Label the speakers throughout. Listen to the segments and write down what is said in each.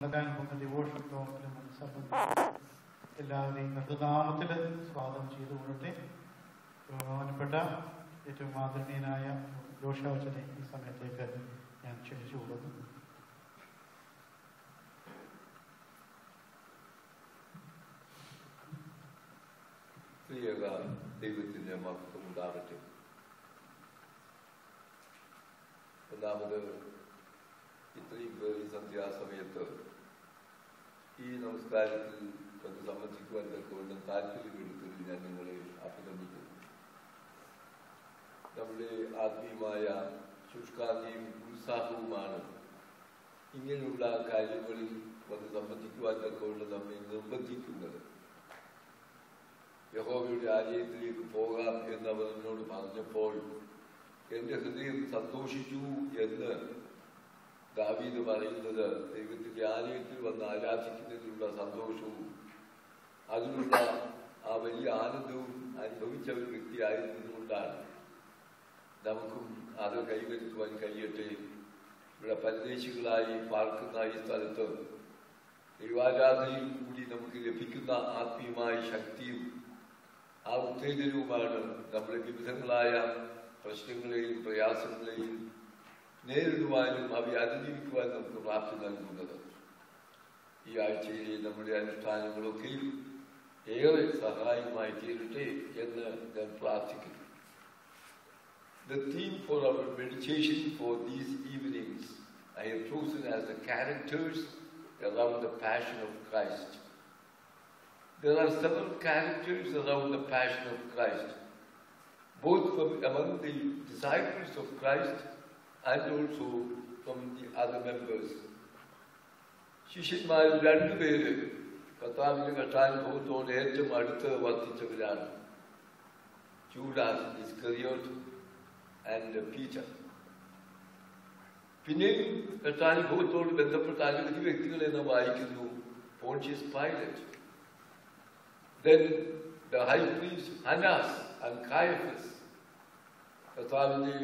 Speaker 1: നടക്കാൻ പോകുന്ന ഡിവോഷൻ പ്രോഗ്രാമിലും മനസ്സംബന്ധിച്ച് എല്ലാവരെയും കർത്തനാമത്തിൽ സ്വാഗതം ചെയ്തു കൊള്ളട്ടെ ബഹുമാനപ്പെട്ട ഏറ്റവും ആദരണീയനായ ദോഷാവച്ചനെ ഈ സമയത്തേക്ക് ഞാൻ ക്ഷണിച്ചു കൊടുക്കുന്നു
Speaker 2: പ്രിയക ദൈവത്തിന്റെ മഹത്വം ഉണ്ടാകട്ടെ. ഒന്നാമത് ഇത്രയും പേര് സന്ധ്യാസമയത്ത് ഈ നമസ്കാരത്തിൽ ഒന്ന് സംബന്ധിക്കുവാൻ തക്കവണ്ണം താല്പര്യമെടുത്തതിൽ ഞാൻ നിങ്ങളെ അഭിനന്ദിക്കുന്നു. നമ്മുടെ ആത്മീയമായ ശുഷ്കാന്തിയും ഉത്സാഹവുമാണ് ഇങ്ങനെയുള്ള കാര്യങ്ങളിൽ വന്ന് സംബന്ധിക്കുവാൻ തക്കവണ്ണം നമ്മെ നിർബന്ധിക്കുന്നത്. യഹോവയുടെ ആലയത്തിലേക്ക് പോകാം എന്ന് അവർ എന്നോട് പറഞ്ഞപ്പോൾ എന്റെ ഹൃദയം സന്തോഷിച്ചു എന്ന് ദാവീദ് പറയുന്നത് ദൈവത്തിന്റെ ആലയത്തിൽ വന്ന് ആരാധിക്കുന്നതിലുള്ള സന്തോഷവും അതിനുള്ള ആ വലിയ ആനന്ദവും അനുഭവിച്ച ഒരു വ്യക്തിയായിരുന്നതുകൊണ്ടാണ് നമുക്കും അത് കൈവരുത്തുവാൻ കഴിയട്ടെ. ഇവിടെ പരദേശികളായി പാർക്കുന്ന ഈ സ്ഥലത്ത് ദൈവാരാധനയിൽ കൂടി നമുക്ക് ലഭിക്കുന്ന ആത്മീയമായ ശക്തിയും ആ ഉത്തേജനവുമാണ് നമ്മുടെ വിവിധങ്ങളായ പ്രശ്നങ്ങളെയും പ്രയാസങ്ങളെയും നേരിടുവാനും അവയെ അതിജീവിക്കുവാനും നമുക്ക് പ്രാപ്തി നൽകുന്നത് ഈ ആഴ്ചയിലെ നമ്മുടെ അനുഷ്ഠാനങ്ങളൊക്കെയും ഏറെ സഹായമായി തീരട്ടെ എന്ന് ഞാൻ പ്രാർത്ഥിക്കുന്നു The theme for our meditation for these evenings I have chosen as the characters around the Passion of Christ. There are several characters around the Passion of Christ, both from among the disciples of Christ and also from the other members. ശിഷ്യന്മാരിൽ രണ്ടുപേര് കർത്താവിന്റെ കഷ്ടാനുഭവത്തോട് ഏറ്റവും അടുത്ത് വർദ്ധിച്ചവരാണ് Judas Iscariot and Peter പിന്നെയും കഷ്ടാനുഭവത്തോട് ബന്ധപ്പെട്ട അനവധി വ്യക്തികളെ നാം വായിക്കുന്നു Pontius Pilate then the high priest Annas and Caiaphas. കർത്താവിന്റെ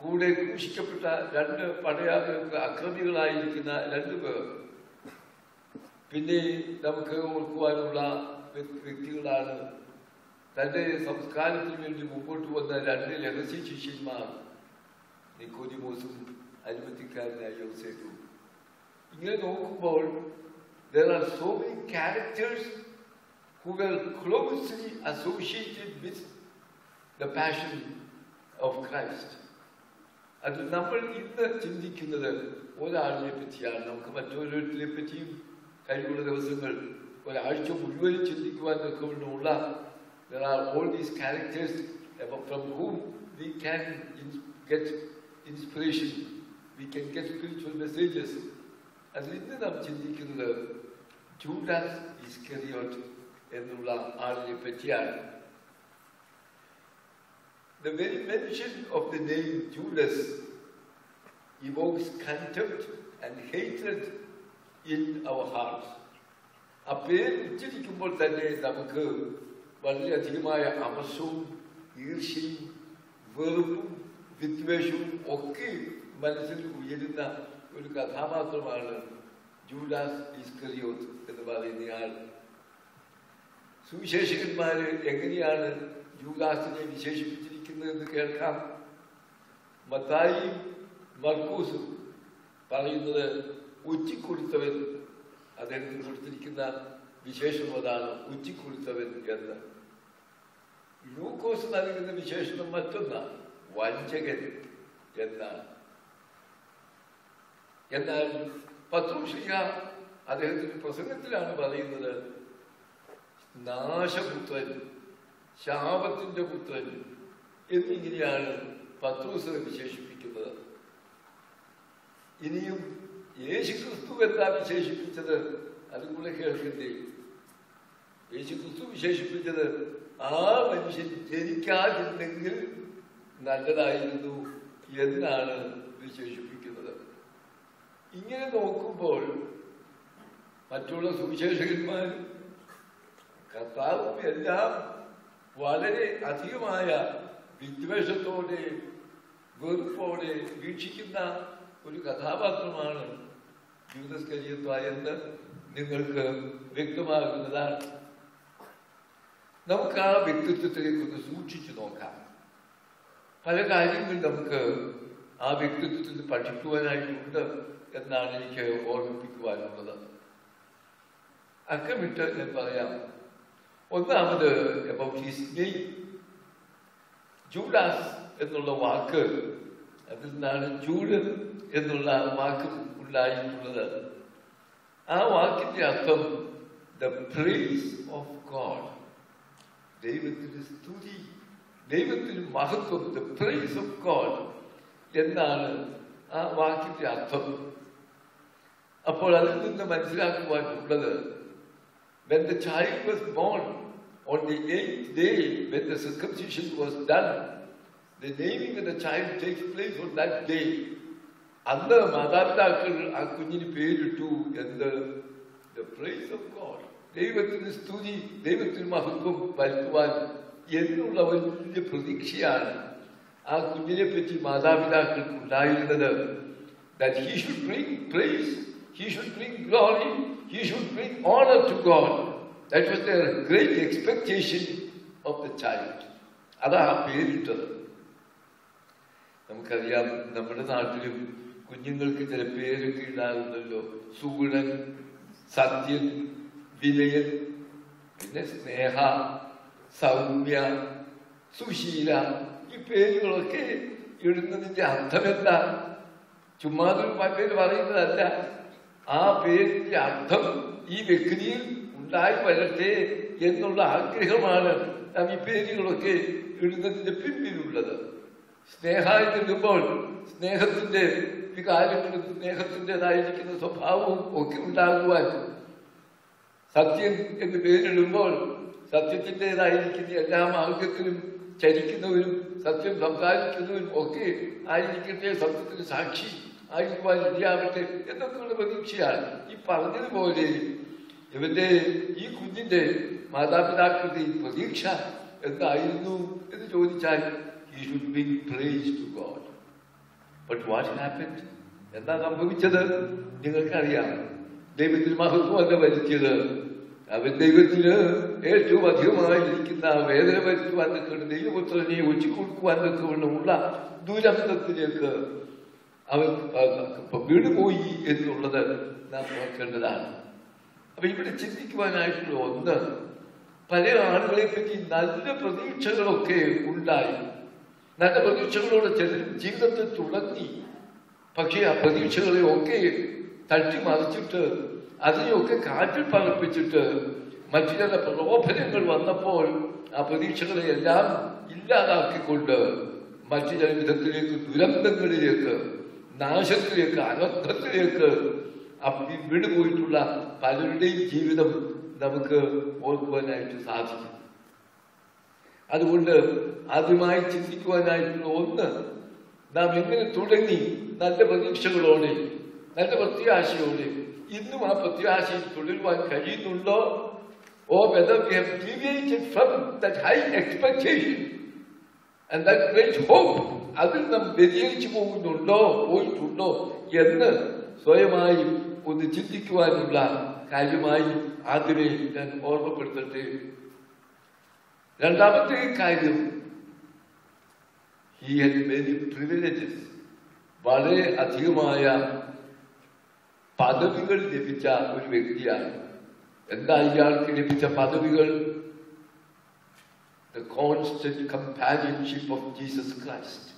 Speaker 2: കൂടെ ക്രൂശിക്കപ്പെട്ട രണ്ട് പടയ അക്രമികളായിരിക്കുന്ന രണ്ടു പേർ. പിന്നെ നമുക്ക് ഓർക്കുവാനുള്ള വ്യ- വ്യക്തികളാണ് തന്റെ സംസ്കാരത്തിന് വേണ്ടി മുമ്പോട്ട് വന്ന രണ്ട് രഹസ്യ ശിഷ്യന്മാർ. നിക്കോദിമോസും അനുമതിക്കാരനായ യോസേഫും ഇങ്ങനെ നോക്കുമ്പോൾ there are so many characters who were closely associated with the passion of Christ. അത് നമ്മൾ ഇന്ന് ചിന്തിക്കുന്നത് ഒരാളിനെ പറ്റിയാണ് നമുക്ക് മറ്റോരോരുത്തരെ പറ്റിയും കഴിവുള്ള ദിവസങ്ങൾ ഒരാഴ്ച മുഴുവനും ചിന്തിക്കുവാൻ തക്കവണ്ണമുള്ള there are all these characters from whom we can in- get inspiration, we can get spiritual messages. അതിൽ ഇന്ന് നാം ചിന്തിക്കുന്നത് ജൂഡാസ് ഇസ്കറിയോട്ട് എന്നുള്ള ആളിനെ പറ്റിയാണ് The very mention of the name Judas evokes contempt and hatred in our hearts. ആ പേര് ഉച്ചരിക്കുമ്പോൾ തന്നെ നമുക്ക് വളരെയധികമായ അമസവും ഈർഷ്യയും വെറുപ്പും വിദ്വേഷവും ഒക്കെ മനസ്സിൽ ഉയരുന്ന ഒരു കഥാപാത്രമാണ് ജൂഡാസ് ഇസ്കറിയോത്ത് എന്ന് പറയുന്നയാൾ സുവിശേഷകന്മാര് എങ്ങനെയാണ് ജൂദാസിനെ വിശേഷിപ്പിച്ചിരിക്കുന്നതെന്ന് കേൾക്കാം. മത്തായി മർക്കൂസും പറയുന്നത് ഉച്ചിക്കൊടുത്തവൻ അദ്ദേഹത്തിന് കൊടുത്തിരിക്കുന്ന വിശേഷം അതാണ് ഉച്ചിക്കൊടുത്തവൻ എന്ന്. ലൂക്കോസ് നൽകുന്ന വിശേഷണം മറ്റൊന്നാണ് വഞ്ചകൻ എന്നാണ്. എന്നാൽ പത്രോഷിക അദ്ദേഹത്തിന്റെ പ്രസംഗത്തിലാണ് പറയുന്നത് നാശപുത്രൻ ശാപത്തിന്റെ പുത്രൻ എന്നിങ്ങനെയാണ് പത്രൂസിനെ വിശേഷിപ്പിക്കുന്നത്. ഇനിയും യേശുക്രിസ്തു എന്താ വിശേഷിപ്പിച്ചത്? അതും കൂടെ കേൾക്കണ്ടേ. യേശുക്രിസ്തു വിശേഷിപ്പിച്ചത് ആ മനുഷ്യൻ ജനിക്കാതിരുന്നെങ്കിൽ നല്ലതായിരുന്നു എന്നാണ് വിശേഷിപ്പിക്കുന്നത്. ഇങ്ങനെ നോക്കുമ്പോൾ മറ്റുള്ള സുവിശേഷകന്മാർ കർത്താവും എല്ലാം വളരെ അധികമായ വിദ്വേഷത്തോടെ വെറുപ്പോടെ വീക്ഷിക്കുന്ന ഒരു കഥാപാത്രമാണ് ജീവിതസ്കരിയത്വ എന്ന് നിങ്ങൾക്ക് വ്യക്തമാകുന്നതാണ്. നമുക്ക് ആ വ്യക്തിത്വത്തിലേക്ക് ഒന്ന് സൂക്ഷിച്ചു നോക്കാം. പല കാര്യങ്ങൾ നമുക്ക് ആ വ്യക്തിത്വത്തിൽ പഠിക്കുവാനായിട്ടുണ്ട് എന്നാണ് എനിക്ക് ഓർമ്മിപ്പിക്കുവാനുള്ളത്. അക്കമിട്ട് ഞാൻ പറയാം. ഒന്നാമത് അബൌട്ട് ഹിസ് name ജൂഡാസ് എന്നുള്ള വാക്ക്. അതിൽ നിന്നാണ് ജൂഡ് എന്നുള്ള വാക്ക് ഉണ്ടായിട്ടുള്ളത്. ആ വാക്കിന്റെ അർത്ഥം ദ പ്രേസ് ഓഫ് ഗോഡ് ദൈവത്തിന്റെ സ്തുതി ദൈവത്തിന് മഹത്വം ദ പ്രൈസ് ഓഫ് ഗോഡ് എന്നാണ് ആ വാക്കിന്റെ അർത്ഥം. അപ്പോൾ അതിൽ നിന്ന് മനസ്സിലാക്കുവാനുള്ളത് when the child was born on the eighth day when the circumcision was done the naming of the child takes place on that day അന്ന് മാതാപിതാക്കൾ ആ കുഞ്ഞിന് പേരിട്ടു എന്ത് ദ പ്രൈസ് ഓഫ് ഗോഡ് ദൈവത്തിന് സ്തുതി ദൈവത്തിന് മഹത്വം വരുത്തുവാൻ എന്നുള്ള വലിയ പ്രതീക്ഷയാണ് ആ കുഞ്ഞിനെ പറ്റി മാതാപിതാക്കൾക്ക് ഉണ്ടായിരുന്നത് that he should bring praise, he should bring glory, he should bring honor to God. That was their great expectation of the child. അതാ പേരിട്ടത്. നമുക്കറിയാം നമ്മുടെ നാട്ടിലും കുഞ്ഞുങ്ങൾക്ക് ചില പേരൊക്കെ ഇടാറുണ്ടല്ലോ. സുഗുണൻ സത്യൻ വിനയൻ പിന്നെ സ്നേഹ സൗമ്യ സുശീല ഈ പേരുകളൊക്കെ ഇടുന്നതിന്റെ അർത്ഥമെന്താ? ചുമ്മാതൊരു പേര് പറയുന്നതല്ല. ആ പേരിന്റെ അർത്ഥം ഈ വ്യക്തിയിൽ ഉണ്ടായി വരട്ടെ എന്നുള്ള ആഗ്രഹമാണ് നാം ഈ പേരുകളൊക്കെ ഇടുന്നതിന്റെ പിന്നിലുള്ളത്. സ്നേഹ എന്നിടുമ്പോൾ സ്നേഹത്തിന്റെ വികാരങ്ങളും സ്നേഹത്തിന്റെതായിരിക്കുന്ന സ്വഭാവവും ഒക്കെ ഉണ്ടാകുവാൻ സത്യം എന്ന് പേരിടുമ്പോൾ സത്യത്തിന്റെതായിരിക്കുന്ന എല്ലാ മാർഗത്തിലും ചരിക്കുന്നവരും സത്യം സംസാരിക്കുന്നവരും ഒക്കെ ആയിരിക്കട്ടെ സത്യത്തിന് സാക്ഷി ആയിരിക്കുവാൻ ഇടയാവട്ടെ എന്നൊക്കെയുള്ള പ്രതീക്ഷയാണ്. ഈ പറഞ്ഞതുപോലെ ഇവന്റെ ഈ കുഞ്ഞിന്റെ മാതാപിതാക്കളുടെ ഈ പ്രതീക്ഷ എന്തായിരുന്നു എന്ന് ചോദിച്ചാൽ he should be praise to God but what happened? എന്താ സംഭവിച്ചത്? നിങ്ങൾക്കറിയാം. ദൈവത്തിന് മഹത്വമല്ല വരുത്തിയത്. അവൻ ദൈവത്തിന് ഏറ്റവും അധികമായിരിക്കുന്ന വേദന വരുത്തുവാൻ നിൽക്കുന്ന ദൈവപുത്രനെ ഒച്ചിക്കൊടുക്കുവാൻ നിൽക്കുന്നുള്ള ദുരന്തത്തിലേക്ക് അവൻ പോയി എന്നുള്ളത് നാം ഓർക്കേണ്ടതാണ്. അപ്പൊ ഇവിടെ ചിന്തിക്കുവാനായിട്ടുള്ള ഒന്ന് പല ആളുകളെ പറ്റി നല്ല പ്രതീക്ഷകളൊക്കെ ഉണ്ടായി. നല്ല പ്രതീക്ഷകളോട് ചിലരും ജീവിതത്തിൽ തുടങ്ങി. പക്ഷേ ആ പ്രതീക്ഷകളെ ഒക്കെ തട്ടിമറിച്ചിട്ട് അതിനെയൊക്കെ കാറ്റിൽ പറപ്പിച്ചിട്ട് മറ്റു ചില പ്രലോഭനങ്ങൾ വന്നപ്പോൾ ആ പ്രതീക്ഷകളെ എല്ലാം ഇല്ലാതാക്കിക്കൊണ്ട് മറ്റു ചില വിധത്തിലേക്ക് ദുരന്തങ്ങളിലേക്ക് നാശത്തിലേക്ക് അനർത്ഥത്തിലേക്ക് വിടുപോയിട്ടുള്ള പലരുടെയും ജീവിതം നമുക്ക് ഓർക്കുവാനായിട്ട് സാധിക്കും. അതുകൊണ്ട് ആദ്യമായി ചിന്തിക്കുവാനായിട്ടുള്ള ഒന്ന് നാം എങ്ങനെ തുടങ്ങി? നല്ല പ്രതീക്ഷകളോടെ നല്ല പ്രത്യാശയോടെ ഇന്നും ആ പ്രത്യാശയിൽ തുടരുവാൻ കഴിയുന്നുണ്ടോ? ഓ whether we have deviated high expectation and that hope അതിൽ നാം വ്യതിചലിച്ചു പോകുന്നുണ്ടോ? പോയിട്ടുണ്ടോ? എന്ന് സ്വയമായി ഒന്ന് ചിന്തിക്കുവാനുള്ള കാര്യമായി ആദ്യമേ ഞാൻ ഓർമ്മപ്പെടുത്തട്ടെ. രണ്ടാമത്തെ കാര്യം ഹി ഹാസ് മെനി പ്രിവിലേജസ് വളരെ അധികമായ പദവികൾ ലഭിച്ച ഒരു വ്യക്തിയാണ്. എന്താ ഇയാൾക്ക് ലഭിച്ച പദവികൾ? The constant companionship of Jesus Christ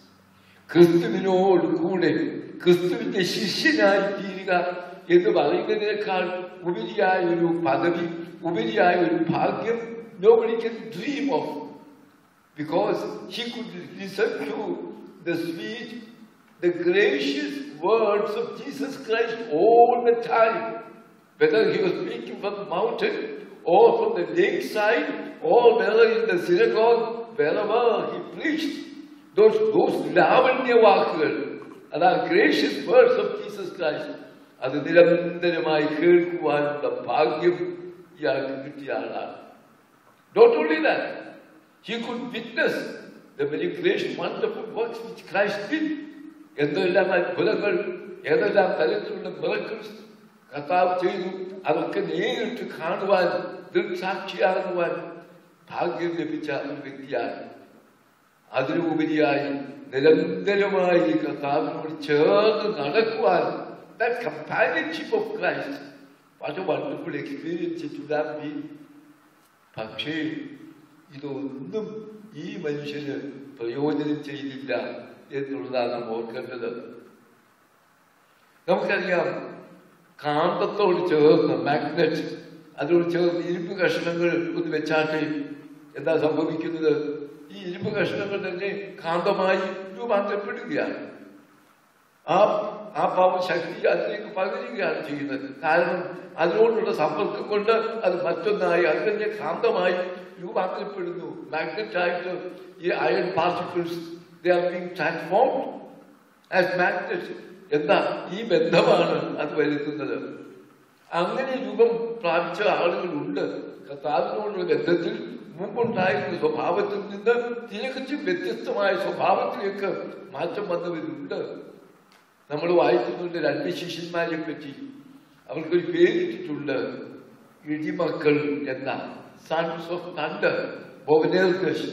Speaker 2: ക്രിസ്തുവിനോട് കൂടെ ക്രിസ്തുവിന്റെ ശിഷ്യനായി തീരുക എന്ന് പറയുന്നതിനേക്കാൾ ഉപരിയായ ഒരു പദവി ഉപരിയായ ഒരു ഭാഗ്യം nobody can dream of because he could listen to the sweet, the gracious words of Jesus Christ all the time, whether he was speaking from the mountain or from the lakeside or whether in the synagogue, wherever he preached. Those, those ലാവണ്യ വാക്കുകൾ അതാ gracious words of Jesus Christ അത് നിരന്തരമായി കേൾക്കുവാനുള്ള ഭാഗ്യം ഇയാൾക്ക് കിട്ടിയ ആളാണ്. Not only that he could witness the very great wonderful works which Christ did എന്തെല്ലാം അത്ഭുതങ്ങൾ ഏതെല്ലാം തരത്തിലുള്ള മിറക്കിൾസ് കർത്താവ് ചെയ്തു അതൊക്കെ നേരിട്ട് കാണുവാൻ ദൃക്സാക്ഷിയാകുവാൻ ഭാഗ്യം ലഭിച്ച ഒരു വ്യക്തിയാണ്. അതിനുപരിയായി നിരന്തരമായി കർത്താവിനോട് ചേർന്ന് നടക്കുവാൻ that companionship of Christ what a wonderful experience it would have been. പക്ഷേ ഇതൊന്നും ഈ മനുഷ്യന് പ്രയോജനം ചെയ്തില്ല എന്നുള്ളതാണ് നാം ഓർക്കേണ്ടത്. നമുക്കറിയാം കാന്തത്തോട് ചേർന്ന് മാഗ്നറ്റ് അതോട് ചേർന്ന് ഇരുമ്പ് കഷ്ണങ്ങൾ ഒന്ന് വെച്ചാട്ടെ എന്താ സംഭവിക്കുന്നത്? ഈ ഇരുമ്പ് കഷ്ണങ്ങൾ തന്നെ കാന്തമായി രൂപാന്തരപ്പെടുകയാണ്. ആ ആ പാവം ശക്തി അതിലേക്ക് പകരുകയാണ് ചെയ്യുന്നത്. കാരണം അതിനോടുള്ള സമ്പർക്കം കൊണ്ട് അത് മറ്റൊന്നായി അത് തന്നെ കാന്തമായി രൂപാന്തരപ്പെടുന്നു. മാഗ്നറ്റായിട്ട് ഈ iron particles they transformed as magnet എന്താ ഈ ബന്ധമാണ് അത് വരുത്തുന്നത്. അങ്ങനെ രൂപം പ്രാപിച്ച ആളുകളുണ്ട്. കർത്താവിനോടുള്ള ബന്ധത്തിൽ മുമ്പുണ്ടായിരുന്ന സ്വഭാവത്തിൽ നിന്ന് തികച്ചും വ്യത്യസ്തമായ സ്വഭാവത്തിലേക്ക് മാറ്റം വന്നവരുണ്ട് നമ്മൾ വായിക്കുന്നുണ്ട് രണ്ട് ശിഷ്യന്മാരെ പറ്റി അവർക്കൊരു പേരിട്ടിട്ടുണ്ട് ഇടിമക്കൾ എന്ന sons of thunder Boanerges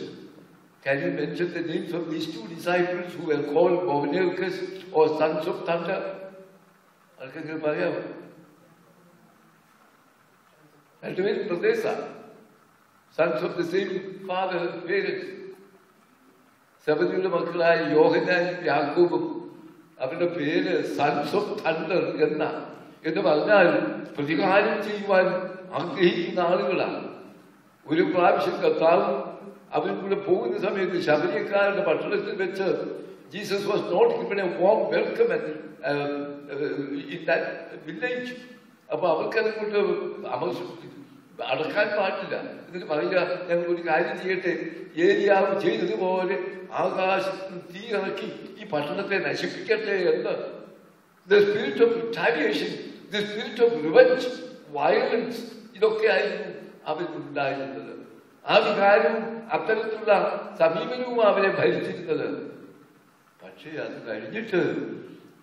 Speaker 2: Can you mention the names of these two disciples who were called Bovenelkes or sons of thunder? ആർക്കെങ്കിലും പറയാമോ രണ്ടുപേരും പ്രദേശമാണ് sons of the same father parents സബദിയുടെ മക്കളായ യോഹനാനും യാക്കൂബും അവരുടെ പേര് സൺസ് ഓഫ് തണ്ടർ എന്ന. എന്ന് പറഞ്ഞാൽ പ്രതികാരം ചെയ്യുവാൻ ആഗ്രഹിക്കുന്ന ആളുകളാണ് ഒരു പ്രാവശ്യം കർത്താവ് അവരും കൂടെ പോകുന്ന സമയത്ത് ശബരിക്കാരുടെ ഭക്ഷണത്തിൽ വെച്ച് Jesus was not given a warm welcome in that village. അപ്പൊ അവർക്ക് കൊണ്ട് അമർശ അടക്കാൻ പാടില്ല. എന്നിട്ട് പറയുക ഞങ്ങൾ ഒരു കാര്യം ചെയ്യട്ടെ? ഏരിയാവ് ചെയ്തതുപോലെ ആകാശത്തിൽ തീ ഇറക്കി ഈ പട്ടണത്തെ നശിപ്പിക്കട്ടെ എന്ന്. The spirit of retaliation the spirit of revenge violence ഇതൊക്കെയായിരുന്നു അവരിലുണ്ടായിരുന്നത് ആ വികാരവും അത്തരത്തിലുള്ള സമീപനവും അവരെ ഭരിച്ചിരുന്നത്. പക്ഷേ അത് കഴിഞ്ഞിട്ട്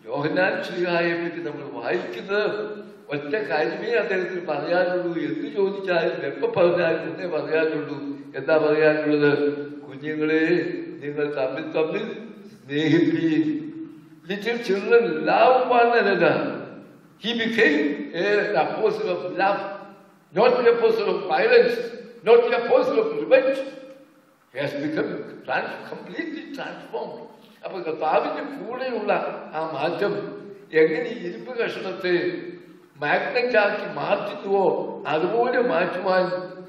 Speaker 2: യോഹനാൻ ശ്രീഹായെ പറ്റി നമ്മൾ വായിക്കുന്നത് ഒറ്റ കാര്യമേ അദ്ദേഹത്തിന് പറയാനുള്ളൂ. എന്ത് ചോദിച്ചാലും എപ്പോ പറഞ്ഞാലും എന്നെ പറയാനുള്ളൂ. എന്താ പറയാനുള്ളത്? കുഞ്ഞുങ്ങളെ നിങ്ങൾ തമ്മിൽ തമ്മിൽ സ്നേഹിപ്പീൻ. Little children love one he became of love not of violence not of revenge. അപ്പൊ കർത്താവിന്റെ കൂടെയുള്ള ആ മാറ്റം എങ്ങനെ ഇരുമ്പ് കഷണത്തെ മാഗ്നറ്റ് ആക്കി മാറ്റുന്നുവോ അതുപോലെ മാറ്റുവാൻ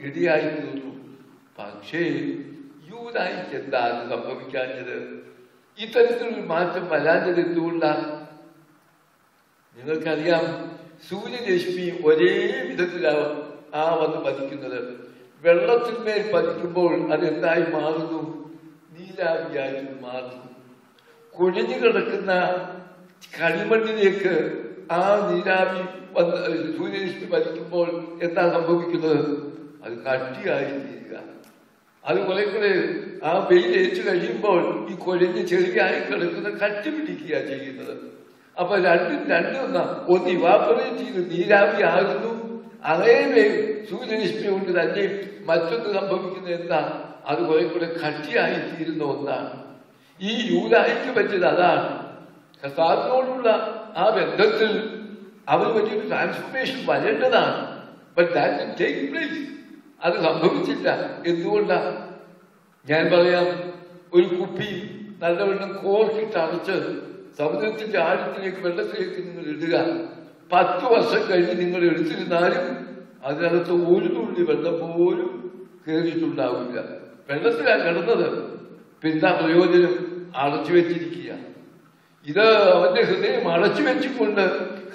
Speaker 2: ഇടയായി തീർന്നു. പക്ഷേ യൂതായിക്ക് എന്താണ് സംഭവിക്കാഞ്ഞത്? ഇത്തരത്തിലൊരു മാറ്റം വരാഞ്ഞത് എന്തുകൊണ്ടാണ് നിങ്ങൾക്കറിയാം സൂര്യരശ്മി ഒരേ വിധത്തിലാണ് ആ വന്ന് പതിക്കുന്നത്. വെള്ളത്തിന്മേൽ പതിക്കുമ്പോൾ അതെന്തായി മാറുന്നു? നീലാവിയായി മാറുന്നു. കുഴഞ്ഞു കിടക്കുന്ന കളിമണ്ണിലേക്ക് ആ നീരാവി വന്ന് സൂര്യനിഷ്ഠി വലിക്കുമ്പോൾ എന്താ സംഭവിക്കുന്നത്? അത് കട്ടിയായി തീരുക. അത് കുറെ കൂടെ ആ ഏച്ചു കഴിയുമ്പോൾ ഈ കുഴഞ്ഞ് ചെറിയായി കിടക്കുന്ന കട്ടി പിടിക്കുക ചെയ്യുന്നത്. അപ്പൊ രണ്ടും രണ്ടും ഒന്നാ. ഇവാപറേറ്റ് ചെയ്ത് നീരാവി ആകുന്നു. അതേ സൂര്യനിഷ്ഠി കൊണ്ട് തന്നെ മറ്റൊന്ന് സംഭവിക്കുന്നത് എന്താ? അത് കുറെ കൂടെ കട്ടിയായി തീരുന്ന ഒന്നാണ്. ഈ യൂതായിക്ക് പറ്റിയത് അതാണ്. കർത്താവിനോടുള്ള ആ ബന്ധത്തിൽ അവന് വലിയൊരു ട്രാൻസ്ഫോർമേഷൻ വരേണ്ടതാണ്. ബട്ട് ദാറ്റ് ടേക്ക് പ്ലേസ് അത് സംഭവിച്ചില്ല. എന്തുകൊണ്ടാണ് ഞാൻ പറയാം ഒരു കുപ്പി നല്ലവണ്ണം കോർക്കിട്ട് അടച്ച് സമുദ്രത്തിന്റെ ആഴത്തിലേക്ക് വെള്ളത്തിലേക്ക് നിങ്ങൾ ഇടുക. പത്ത് വർഷം കഴിഞ്ഞ് നിങ്ങൾ എടുത്തിരുന്നാലും അതിനകത്ത് ഒരു തുള്ളി വെള്ളം പോലും കയറിയിട്ടുണ്ടാവില്ല വെള്ളത്തിലാണ് കിടന്നത്. പിന്നെ പ്രയോജനം? അടച്ചു വെച്ചിരിക്കുക. ഇത് അവന്റെ ഹൃദയം അടച്ചു വെച്ചുകൊണ്ട്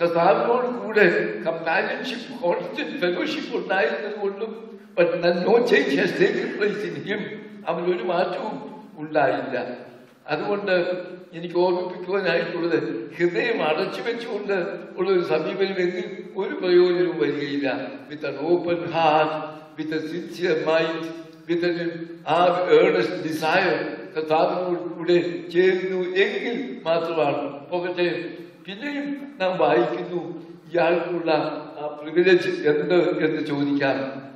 Speaker 2: കർത്താവിനോട് കൂടെ കമ്പാനിയൻഷിപ്പ് കോൺസ്റ്റന്റ് ഫെലോഷിപ്പ് ഉണ്ടായിരുന്നത് കൊണ്ടും നോ ചേഞ്ച് ഹാസ് അവനൊരു മാറ്റവും ഉണ്ടായില്ല. അതുകൊണ്ട് എനിക്ക് ഓർമ്മിപ്പിക്കുവാനായിട്ടുള്ളത് ഹൃദയം അടച്ചു വെച്ചുകൊണ്ട് ഉള്ള ഒരു സമീപനമെങ്കിൽ ഒരു പ്രയോജനവും വരികയില്ല. With an open heart with a sincere mind with a earnest desire കർത്താവിനോട് കൂടെ ചേരുന്നു എങ്കിൽ മാത്രമാണ് പോകട്ടെ. പിന്നെയും നാം വായിക്കുന്നു ഇയാൾക്കുള്ള ആ പ്രിവിലേജ് എന്ത് എന്ന് ചോദിക്കാം.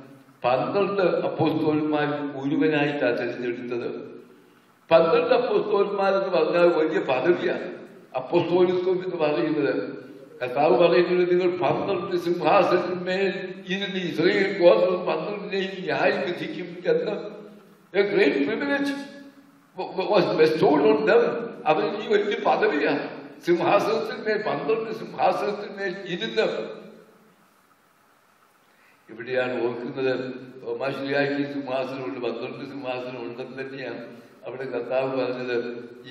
Speaker 2: പന്ത്രണ്ട് അപ്പോസ്തോന്മാർ ഒരുവനായിട്ടാണ് തിരഞ്ഞെടുത്തത്. പന്ത്രണ്ട് അപ്പോസ്തോന്മാരെന്ന് പറഞ്ഞാൽ വലിയ പദവിയാണ്. അപ്പോസ്തോലിത്വം എന്ന് പറയുന്നത്. കർത്താവ് പറയുന്നത് നിങ്ങൾ പന്ത്രണ്ട് സിംഹാസനത്തിന്മേൽ ഇരുന്ന് ഇസ്രയേൽ ഗോത്രം പന്ത്രണ്ടിനെയും ന്യായം വിധിക്കും എന്ന്. എ ഗ്രേറ്റ് പ്രിവിലേജ് വാസ് അവൻ ഈ വലിയ പദവിയാണ്. സിംഹാസനത്തിന്മേൽ പന്ത്രണ്ട് സിംഹാസനത്തിന്മേൽ ഇരുന്ന്. ഇവിടെയാണ് ഓർക്കുന്നത് തോമാശ്രീയാക്കി സിംഹാസനമുണ്ട് പന്ത്രണ്ട് സിംഹാസനം ഉണ്ടെന്ന് തന്നെയാണ് അവിടെ കർത്താവ് പറഞ്ഞത്.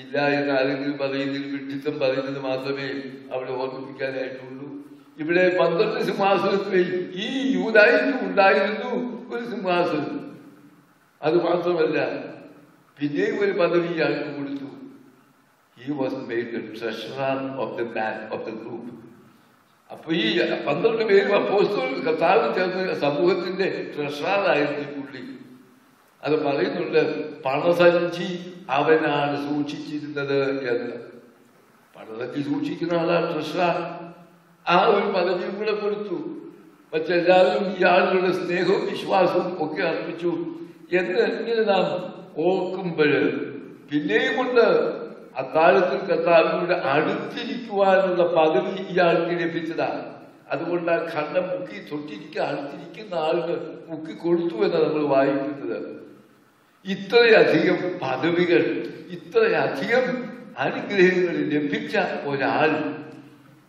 Speaker 2: ഇല്ല എന്ന് ആരെങ്കിലും പറയുന്നതിൽ വിഡിത്തം പറയുന്നത് മാത്രമേ അവിടെ ഓർമ്മിപ്പിക്കാനായിട്ടുള്ളൂ. ഇവിടെ പന്ത്രണ്ട് സിംഹാസനത്തിൽ ഈ യൂതായിക്കും ഉണ്ടായിരുന്നു ഒരു സിംഹാസനം. അത് മാത്രമല്ല പിന്നെയും ഒരു പദവി ഇയാൾക്ക് കൊടുത്തു. He was made treasurer of the bank of the group അപ്പൊ ഈ പന്ത്രണ്ട് പേരും അപ്പോസ്റ്റോൾ കർത്താവ് ചേർന്ന് സമൂഹത്തിന്റെ ട്രഷറായിരുന്നു പുള്ളി. അത് പറയുന്നുണ്ട് പണസഞ്ചി അവനാണ് സൂക്ഷിച്ചിരുന്നത് എന്ന്. പണസഞ്ചി സൂക്ഷിക്കുന്ന ആളാണ് ട്രഷറർ ആ ഒരു പദവിയും കൂടെ കൊടുത്തു. മറ്റെല്ലാവരും ആളുകളുടെ സ്നേഹവും വിശ്വാസവും ഒക്കെ അർപ്പിച്ചു. എന്ന് ഇങ്ങനെ നാം ഓർക്കുമ്പോൾ പിന്നെയും കൊണ്ട് അക്കാലത്തിൽ കർത്താവിനോട് അടുത്തിരിക്കുവാനുള്ള പദവി ഇയാൾക്ക് ലഭിച്ചതാണ് അതുകൊണ്ട് ആ ഖണ്ഡം മുക്കി തൊട്ടിരിക്കുക അടുത്തിരിക്കുന്ന ആൾക്ക് മുക്കി കൊടുത്തു എന്നാണ് നമ്മൾ വായിക്കുന്നത്. ഇത്രയധികം പദവികൾ ഇത്രയധികം അനുഗ്രഹങ്ങൾ ലഭിച്ച ഒരാൾ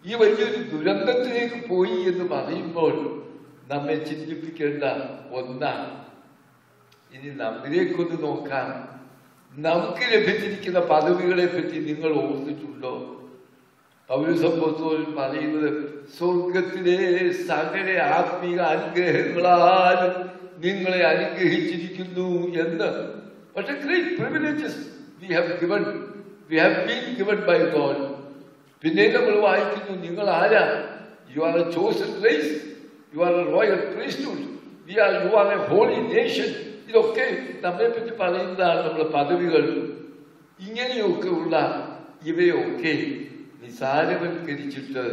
Speaker 2: ഈ വലിയൊരു ദുരന്തത്തിലേക്ക് പോയി എന്ന് പറയുമ്പോൾ നമ്മെ ചിന്തിപ്പിക്കേണ്ട ഒന്നാണ് ഇനി നമ്മിലേക്കൊന്ന് നോക്കാൻ. നമുക്ക് ലഭിച്ചിരിക്കുന്ന പദവികളെ പറ്റി നിങ്ങൾ ഓർത്തിട്ടുണ്ടോ? പൗരസംഭവത്തോൽ പറയുന്നത് സ്വർഗത്തിലെ സകല ആത്മീക അനുഗ്രഹങ്ങളാലും നിങ്ങളെ അനുഗ്രഹിച്ചിരിക്കുന്നു എന്ന്. പക്ഷെ great privileges we have given we have been given by God പിന്നെ നമ്മൾ വായിക്കുന്നു നിങ്ങൾ ആരാ? You are a chosen race you are a royal priesthood we are you are a holy nation ഇതൊക്കെ നമ്മെ പറ്റി പറയുന്നതാണ് നമ്മുടെ പദവികൾ. ഇങ്ങനെയൊക്കെ ഉള്ള ഇവയൊക്കെ നിസാരവൽക്കരിച്ചിട്ട്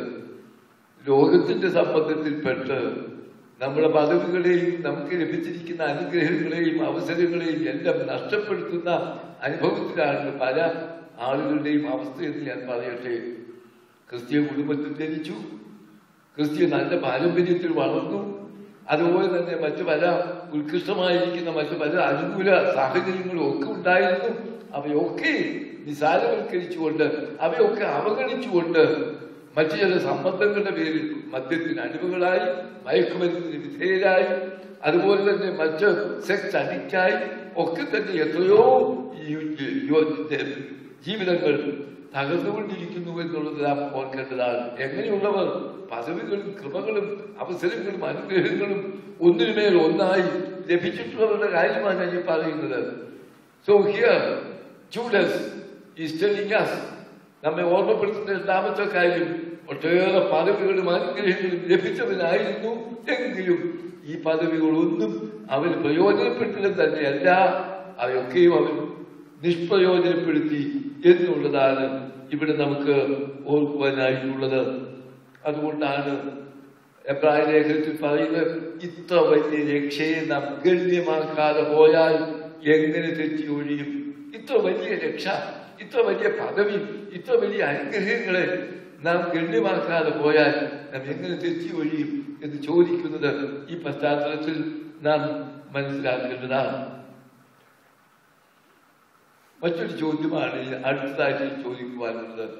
Speaker 2: ലോകത്തിന്റെ സംബന്ധത്തിൽപ്പെട്ട് നമ്മുടെ പദവികളെയും നമുക്ക് ലഭിച്ചിരിക്കുന്ന അനുഗ്രഹങ്ങളെയും അവസരങ്ങളെയും എല്ലാം നഷ്ടപ്പെടുത്തുന്ന അനുഭവത്തിലാണ് പല ആളുകളുടെയും അവസ്ഥയെന്ന് ഞാൻ പറയട്ടെ. ക്രിസ്തീയ കുടുംബത്തിൽ ജനിച്ചു. ക്രിസ്തീയ നല്ല പാരമ്പര്യത്തിൽ വളർന്നു. അതുപോലെ തന്നെ മറ്റു പല ഉത്കൃഷ്ടമായിരിക്കുന്ന മറ്റു പല അനുകൂല സാഹചര്യങ്ങളും ഒക്കെ ഉണ്ടായിരുന്നു. അവയൊക്കെ നിസാരവൽക്കരിച്ചുകൊണ്ട് അവയൊക്കെ അവഗണിച്ചുകൊണ്ട് മറ്റു ചില സമ്മർദ്ദങ്ങളുടെ പേരിൽ മദ്യത്തിന് അടിമകളായി മയക്കുമരുന്നിന് വിധേയരായി അതുപോലെ തന്നെ മറ്റ് സെക്സ് അഡിക്റ്റായി ഒക്കെ തന്നെ എത്രയോ ജീവിതങ്ങൾ തകർന്നുകൊണ്ടിരിക്കുന്നു എന്നുള്ളത് നാം ഓർക്കേണ്ടതാണ് എങ്ങനെയുള്ളവർ പദവികളും കൃപകളും അവസരങ്ങളും അനുഗ്രഹങ്ങളും ഒന്നിനുമേൽ ഒന്നായി ലഭിച്ചിട്ടുള്ളവരുടെ കാര്യമാണ് ഞാൻ പറയുന്നത്. So here Judas is us നമ്മെ ഓർമ്മപ്പെടുത്തുന്ന രണ്ടാമത്തെ കാര്യം ഒട്ടേറെ പദവികളും അനുഗ്രഹങ്ങളും ലഭിച്ചവനായിരുന്നു എങ്കിലും ഈ പദവികളൊന്നും അവന് പ്രയോജനപ്പെട്ടില്ലെന്ന് തന്നെയല്ല. അവയൊക്കെയും അവൻ നിഷ്പ്രയോജനപ്പെടുത്തി. എന്നുള്ളതാണ് ഇവിടെ നമുക്ക് ഓർക്കുവാനായിട്ടുള്ളത്. അതുകൊണ്ടാണ് എബ്രാഹിം ലേഖനത്തിൽ പറയുന്നത് ഇത്ര വലിയ രക്ഷയെ നാം ഗണ്യമാക്കാതെ പോയാൽ എങ്ങനെ തെറ്റി ഒഴിയും ഇത്ര വലിയ രക്ഷ ഇത്ര വലിയ പദവി ഇത്ര വലിയ അനുഗ്രഹങ്ങളെ നാം ഗണ്യമാക്കാതെ പോയാൽ നാം എങ്ങനെ തെറ്റി ഒഴിയും എന്ന് ചോദിക്കുന്നത് ഈ പശ്ചാത്തലത്തിൽ നാം മനസ്സിലാക്കേണ്ടതാണ്. മറ്റൊരു ചോദ്യമാണ് അടുത്തതായിട്ട് ചോദിക്കുവാനുള്ളത്.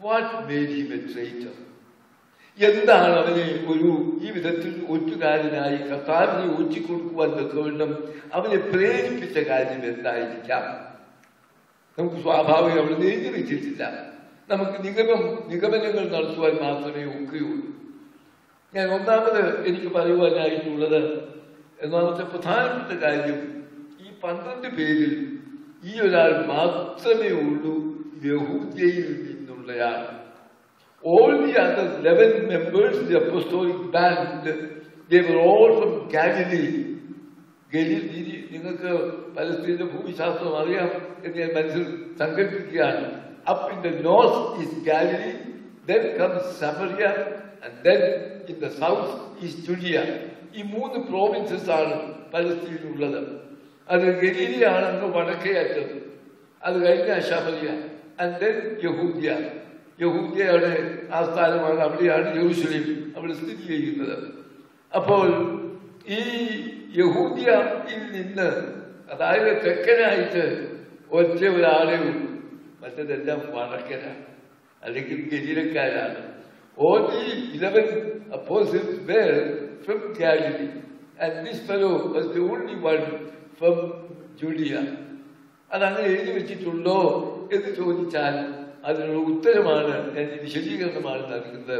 Speaker 2: What made him a traitor എന്താണ് അവനെ ഒരു ഈ വിധത്തിൽ ഒറ്റുകാരനായി കർത്താവിനെ ഒറ്റിക്കൊടുക്കുവാൻ തക്കവണ്ണം അവനെ പ്രേരിപ്പിച്ച കാര്യം എന്തായിരിക്കാം? നമുക്ക് സ്വാഭാവികം അവിടെ നീതി വെച്ചിട്ടില്ല നമുക്ക് നിഗമം നിഗമനങ്ങൾ നടത്തുവാൻ മാത്രമേ ഒക്കുകയുള്ളൂ ഞാൻ ഒന്നാമത് എനിക്ക് പറയുവാനായിട്ടുള്ളത് ഒന്നാമത്തെ പ്രധാനപ്പെട്ട കാര്യം ഈ പന്ത്രണ്ട് പേരിൽ ഈ ഒരാൾ മാത്രമേ ഉള്ളൂ യഹൂദ്യയിൽ നിന്നുള്ളയാൾ. All the other 11 members the apostolic band, they were all from Galilee. Galilee നിങ്ങൾക്ക് പലസ്തീന്റെ ഭൂമിശാസ്ത്രം അറിയാം എന്ന് ഞാൻ മനസ്സിൽ സങ്കല്പിക്കുകയാണ്. Up in the north is Galilee then come Samaria and then in the south is Judea ഈ മൂന്ന് പ്രോവിൻസസ് ആണ് പലസ്തീനിലുള്ളത്. അത് ഗലീലിയാണ് അങ്ങ് വടക്കേ അറ്റം അത് കഴിഞ്ഞ ശബരിയ. And then യഹൂദ്യ. യഹൂദ്യയുടെ ആസ്ഥാനമാണ് അവിടെയാണ് യെരൂശലേം അവിടെ സ്ഥിതി ചെയ്യുന്നത്. അപ്പോൾ ഈ യഹൂദ്യയിൽ നിന്ന് അതായത് തെക്കനായിട്ട് ഒറ്റ ഒരാളെ ഉള്ളൂ. മറ്റതെല്ലാം വടക്കനാണ് അല്ലെങ്കിൽ ഗലീലക്കാരാണ്. the eleven apostles were from Galilee, and this fellow was the only one from Judea. അതങ്ങനെ എഴുതി വെച്ചിട്ടുണ്ടോ എന്ന് ചോദിച്ചാൽ അതിനുള്ള ഉത്തരമാണ് ഞാൻ വിശദീകരണമാണ് നൽകുന്നത്.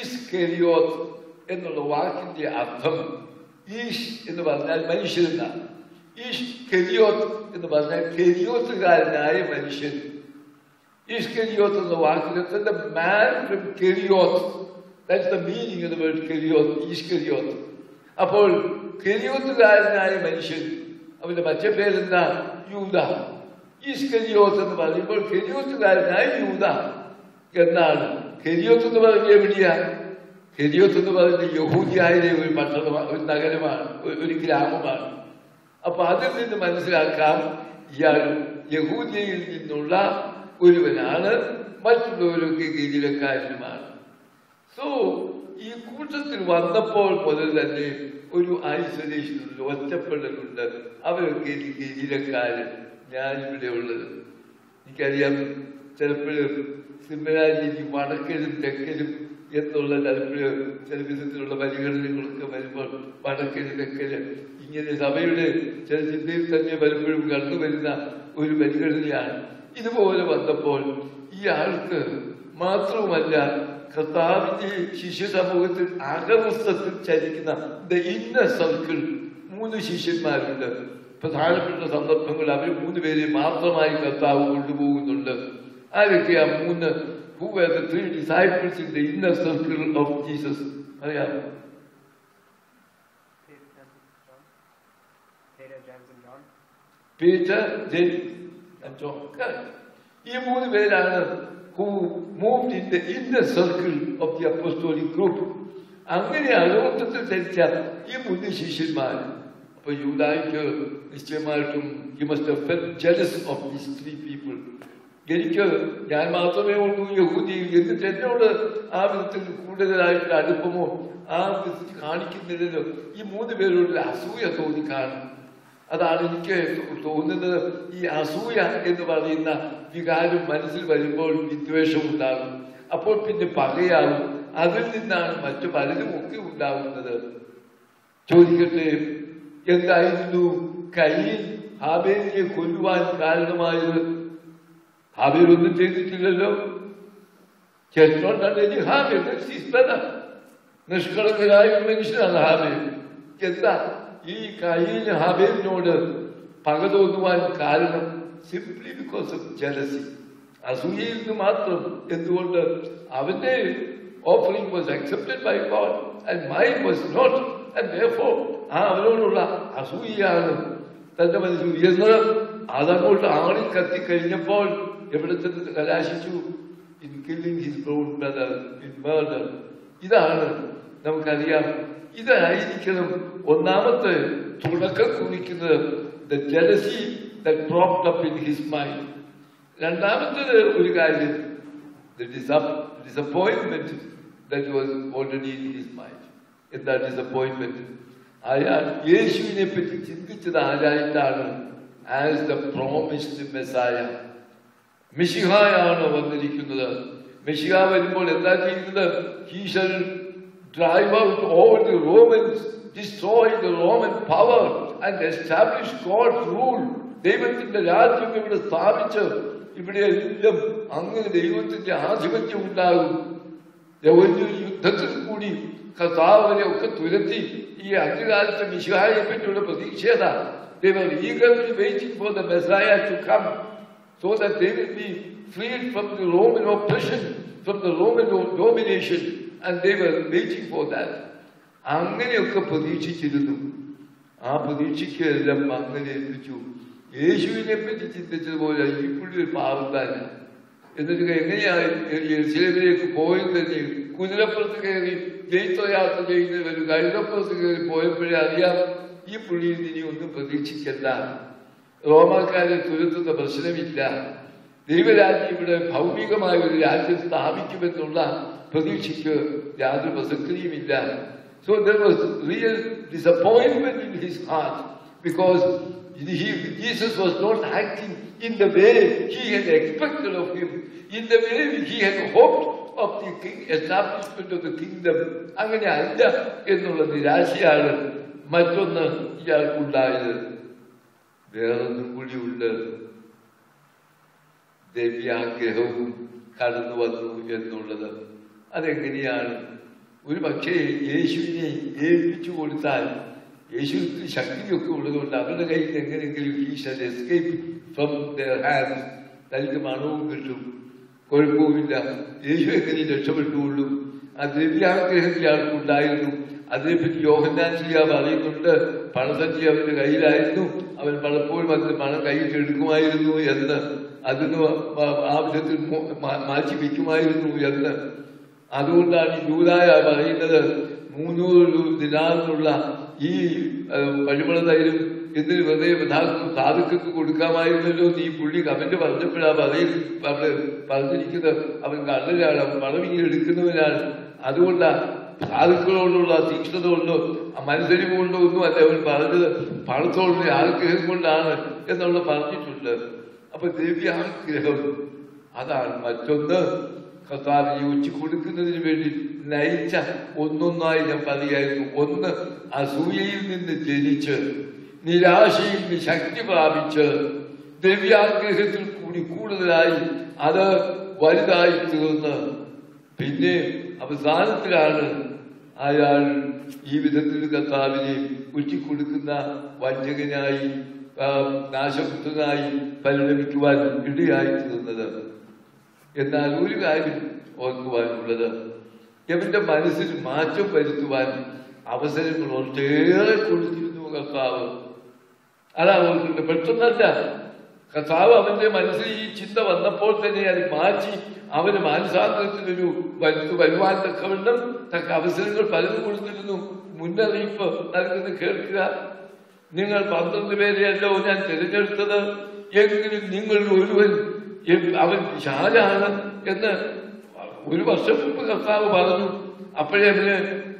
Speaker 2: ഈസ് കെരിയോത്ത് എന്നുള്ള വാക്കിന്റെ അർത്ഥം ഈഷ് എന്ന് പറഞ്ഞാൽ മനുഷ്യരെന്നാണ് ഈഷ് കെരിയോത്ത് എന്ന് പറഞ്ഞാൽ കെരിയോത്തുകാരനായ മനുഷ്യൻ. ഈഷ് കെരിയോത്ത് എന്ന വാക്കിലെ man from Kerioth that the meaning of the word Kerioth Iscariot അപ്പോൾ കെരിയോത്തുകാരനായ മനുഷ്യൻ അവന്റെ മറ്റേ പേരെന്താ യൂത ഈഷ്കരിയോത്ത് എന്ന് പറയുമ്പോൾ കെരിയോത്തുകാരനായ യൂത. എന്നാണ് കെരിയോത്ത് എന്ന് പറഞ്ഞ എവിടെയാ? കെരിയോത്ത് എന്ന് പറയുന്നത് യഹൂദിയായ ഒരു പട്ടണമാണ് ഒരു നഗരമാണ് ഒരു- ഗ്രാമമാണ്. അപ്പൊ അതിൽ നിന്ന് മനസ്സിലാക്കാം ഇയാൾ യഹൂദിയയിൽ നിന്നുള്ള ഒരുവനാണ് മറ്റുള്ളവരൊക്കെ ഗിരിലക്കാരനുമാണ് സോ ഈ കൂട്ടത്തിൽ വന്നപ്പോൾ മുതൽ തന്നെ ഒരു ഐസൊലേഷൻ ഉണ്ട് ഒറ്റപ്പെടലുണ്ട് അവരൊക്കെ ഗിരിലക്കാരൻ ഞാനിവിടെ ഉള്ളത്. എനിക്കറിയാം ചിലപ്പോഴും സിംഹരാജിക്ക് വടക്കലും തെക്കലും എന്നുള്ള ചിലപ്പോഴും ചില വിധത്തിലുള്ള പരിഗണനകളൊക്കെ വരുമ്പോൾ വടക്കൽ തെക്കൽ ഇങ്ങനെ സഭയുടെ ചില ചിന്തയിൽ തന്നെ പലപ്പോഴും കണ്ടുവരുന്ന ഒരു പരിഗണനയാണ്. ഇതുപോലെ വന്നപ്പോൾ ഈ ആൾക്ക് മാത്രവുമല്ല കർത്താവിന്റെ ശിഷ്യ സമൂഹത്തിൽ അകവസ്ത്രത്തിൽ ചരിക്കുന്ന ദ ഇന്നർ സർക്കിൾ മൂന്ന് ശിഷ്യന്മാരുണ്ട് പ്രധാനപ്പെട്ട സന്ദർഭങ്ങൾ അവർ മൂന്ന് പേരെ മാത്രമായി കർത്താവ് കൊണ്ടുപോകുന്നുണ്ട് ആരൊക്കെയാ മൂന്ന് who are the three disciples in the inner circle of Jesus അറിയാമോ
Speaker 3: Peter, James, and John.
Speaker 2: Peter James and John. Correct. ഈ മൂന്ന് പേരാണ് who moved in the inner circle of the apostolic group അങ്ങനെ അലോകത്തിൽ ധരിച്ച ഈ മൂന്ന് ശിഷ്യന്മാർ അപ്പൊ യൂതായിക്ക് നിശ്ചയമായിട്ടും you must fell jealous of these three people എനിക്ക് ഞാൻ മാത്രമേ ഉള്ളൂ യഹൂദി എന്നിട്ട് എന്നോട് ആ വിധത്തിൽ കൂടുതലായിട്ട് അടുപ്പമോ ആ വിധത്തിൽ കാണിക്കുന്നില്ലല്ലോ ഈ മൂന്ന് പേരോട് അസൂയ തോന്നി കാണും അതാണ് എനിക്ക് തോന്നുന്നത് ഈ അസൂയ എന്ന് പറയുന്ന വികാരം മനസ്സിൽ വരുമ്പോൾ വിദ്വേഷം ഉണ്ടാകും. അപ്പോൾ പിന്നെ പകയാകും അതിൽ നിന്നാണ് മറ്റു പലരും ഒക്കെ ഉണ്ടാകുന്നത് ചോദിക്കട്ടെ എന്തായിരുന്നു കയ്യിൽ ഹാബേലിനെ കൊല്ലുവാൻ കാരണമായത്? ഹാബേൽ ഒന്നും ചെയ്തിട്ടില്ലല്ലോ. ചേട്ടോണ്ടാണ് ഹാബേൽ നിഷ്കളങ്കരായ മനുഷ്യനാണ് ഹാബേൽ എന്താ ഈ കയ്യിൽ ഹാബേലിനോട് പക തോന്നുവാൻ കാരണം സിംപ്ലി ബിക്കോസ് ഓഫ് ജലസി അസൂയയിൽ നിന്ന് മാത്രം എന്തുകൊണ്ട് അവന്റെ offering was accepted by God and my was not and therefore ആ അവനോടുള്ള അസൂയയാണ് തന്റെ മനസ്സിൽ ഉയർന്നത്. അതങ്ങോട്ട് ആളി കത്തി കഴിഞ്ഞപ്പോൾ എവിടെ ചെന്ന് കലാശിച്ചു? In killing his brown brother in murder ഇതാണ് നമുക്കറിയാം ഇതായിരിക്കണം ഒന്നാമത്തെ തുടക്കം കുറിക്കുന്നത് the jealousy that propped up in his mind. രണ്ടാമത്തേത് ഒരു കാര്യം disappointment that was already in his mind. എന്താ ഡിസപ്പോയിന്റ്മെന്റ് അയാൾ യേശുവിനെ പറ്റി ചിന്തിച്ചത് ആരായിട്ടാണ്? ആസ് ദ പ്രോമിസ്ഡ് മെസ്സായ മിഷിഹായാണ് വന്നിരിക്കുന്നത്. മിഷിഹ വരുമ്പോൾ എന്താ ചെയ്യുന്നത്? He shall drive out over the Romans destroy the Roman power and establish God rule ദൈവത്തിന്റെ രാജ്യം ഇവിടെ സ്ഥാപിച്ച് ഇവിടെ എല്ലാം അങ്ങനെ ദൈവത്തിന്റെ ആധിപത്യം ഉണ്ടാകും വലിയൊരു യുദ്ധത്തിൽ കൂടി കർത്താവിനെ ഒക്കെ തുരത്തി ഈ അന്ത്യകാലത്തെ മിശിഹായെ പറ്റിയുള്ള പ്രതീക്ഷത They were eagerly waiting for the Messiah to come so that they will be freed from the Roman oppression, from the Roman domination, അങ്ങനെയൊക്കെ പ്രതീക്ഷിച്ചിരുന്നു. ആ പ്രതീക്ഷയ്ക്ക് എല്ലാം അങ്ങനെ എത്തിച്ചു യേശുവിനെ പറ്റി ചിന്തിച്ചതുപോലെ പുള്ളി ഒരു പാവത്താന എന്നിട്ട് എങ്ങനെയാണ് പോയത് തന്നെ കുതിരപ്പുറത്ത് കയറി ജയിത്തോയാത്ര ചെയ്യുന്ന വരും കഴുതപ്പുറത്ത് കയറി പോയപ്പോഴേ അറിയാം ഈ പുള്ളിയിൽ ഇനി ഒന്നും പ്രതീക്ഷിക്കണ്ട. റോമാക്കാരെ തുരത്തുന്ന പ്രശ്നമില്ല. ദൈവരാജ്യം ഇവിടെ ഭൗമികമായ ഒരു രാജ്യം സ്ഥാപിക്കുമെന്നുള്ള പ്രതീക്ഷയ്ക്ക് യാതൊരു പ്രസക്തിയുമില്ല so there was real disappointment in his heart because he, Jesus was not acting in the way he had expected of him, in the way he had hoped of the king, establishment of the kingdom. അങ്ങനെ അല്ല എന്നുള്ള നിരാശയാണ് മറ്റൊന്ന് ഇയാൾക്കുണ്ടായത് വേറൊന്നും കൂടിയുണ്ട് ദിവ്യാഗ്രഹവും കടന്നു വന്നു എന്നുള്ളത് അതെങ്ങനെയാണ്? ഒരു പക്ഷേ യേശുവിനെ ഏൽപ്പിച്ചു കൊടുത്താൽ യേശുവിന് ശക്തിയൊക്കെ ഉള്ളതുകൊണ്ട് അവരുടെ കയ്യിൽ എങ്ങനെയെങ്കിലും he shall escape from their hand തനിക്ക് മണവും കിട്ടും. കുഴപ്പവുമില്ല. യേശു എങ്ങനെ രക്ഷപ്പെട്ടുകൊള്ളും? ആ ദിവ്യാഗ്രഹം ഇയാൾക്കുണ്ടായിരുന്നു അതിനെപ്പറ്റി യോഹന്നാൻ ചെയ്യാൻ പറയുന്നുണ്ട് പണസഞ്ചി അവന്റെ കയ്യിലായിരുന്നു. അവൻ പലപ്പോഴും അതിന് പണം കയ്യിൽ എടുക്കുമായിരുന്നു എന്ന്. അതിന് ആവശ്യത്തിൽ മാറ്റി വയ്ക്കുമായിരുന്നു എന്ന്. അതുകൊണ്ടാണ് ജൂതായ പറയുന്നത് മുന്നൂറ് ദിനാറിനുള്ള ഈ പഴിമള തൈരും എന്തിന് വെറുതെ യഥാർത്ഥം സാധുക്കൾക്ക് കൊടുക്കാമായിരുന്നല്ലോ നീ പുള്ളി കമന്റ് പറഞ്ഞപ്പോഴാണ് പറയും അവിടെ പറഞ്ഞിരിക്കുന്നത്. അവൻ കള്ളരാണ് അവൻ പണം ഇങ്ങനെ എടുക്കുന്നവനാണ്. അതുകൊണ്ടാ സാധുക്കളോടുള്ള തീക്ഷ്ണത കൊണ്ടോ മനുഷ്യരും കൊണ്ടോ ഒന്നും അല്ല അവൻ പറഞ്ഞത്. പണത്തോടുള്ള ആഗ്രഹം കൊണ്ടാണ് എന്നുള്ള പറഞ്ഞിട്ടുണ്ട്. അപ്പൊ ദിവ്യാഗ്രഹം അതാണ് മറ്റൊന്ന്. കർത്താവിനെ ഉച്ച കൊടുക്കുന്നതിന് വേണ്ടി നയിച്ച ഒന്നൊന്നായി ഞാൻ പറയായിരുന്നു ഒന്ന് അസൂയയിൽ നിന്ന് ജനിച്ച് നിരാശയിൽ നിന്ന് ശക്തി പ്രാപിച്ച് ദിവ്യാഗ്രഹത്തിൽ കൂടി കൂടുതലായി അത് വലുതായി തീർന്ന്. പിന്നെ അവസാനത്തിലാണ് അയാൾ ഈ വിധത്തിൽ കർത്താവിനെ ഉച്ചിക്കൊടുക്കുന്ന വഞ്ചകനായി നാശപുത്രനായി പരിണമിക്കുവാൻ ഇടയായി തീർന്നത്. എന്നാൽ ഒരു കാര്യം ഓർക്കുവാനുള്ളത്. എവന്റെ മനസ്സിൽ മാറ്റം വരുത്തുവാൻ അവസരങ്ങൾ ഒട്ടേറെ കൊടുത്തിരുന്നു കർത്താവ്. അതാ ഓർക്കുന്നുണ്ട്. പെട്ടെന്നല്ല കർത്താവ് അവന്റെ മനസ്സിൽ ഈ ചിന്ത വന്നപ്പോൾ തന്നെ അത് മാറ്റി അവന് മാനസാന്തരത്തിനൊരു വരുവാൻ തക്കവണ്ണം തക്ക അവസരങ്ങൾ പലതും കൊടുത്തിരുന്നു. മുന്നറിയിപ്പ് നൽകുന്ന കേൾക്കുക. നിങ്ങൾ പന്ത്രണ്ട് പേരെയല്ലോ ഞാൻ തിരഞ്ഞെടുത്തത്. എങ്കിലും നിങ്ങൾ ഒരുവൻ അവൻ ഷാജഹാൻ എന്ന് ഒരു വർഷം മുമ്പ് കർത്താവ് പറഞ്ഞു അപ്പോഴേ അവന്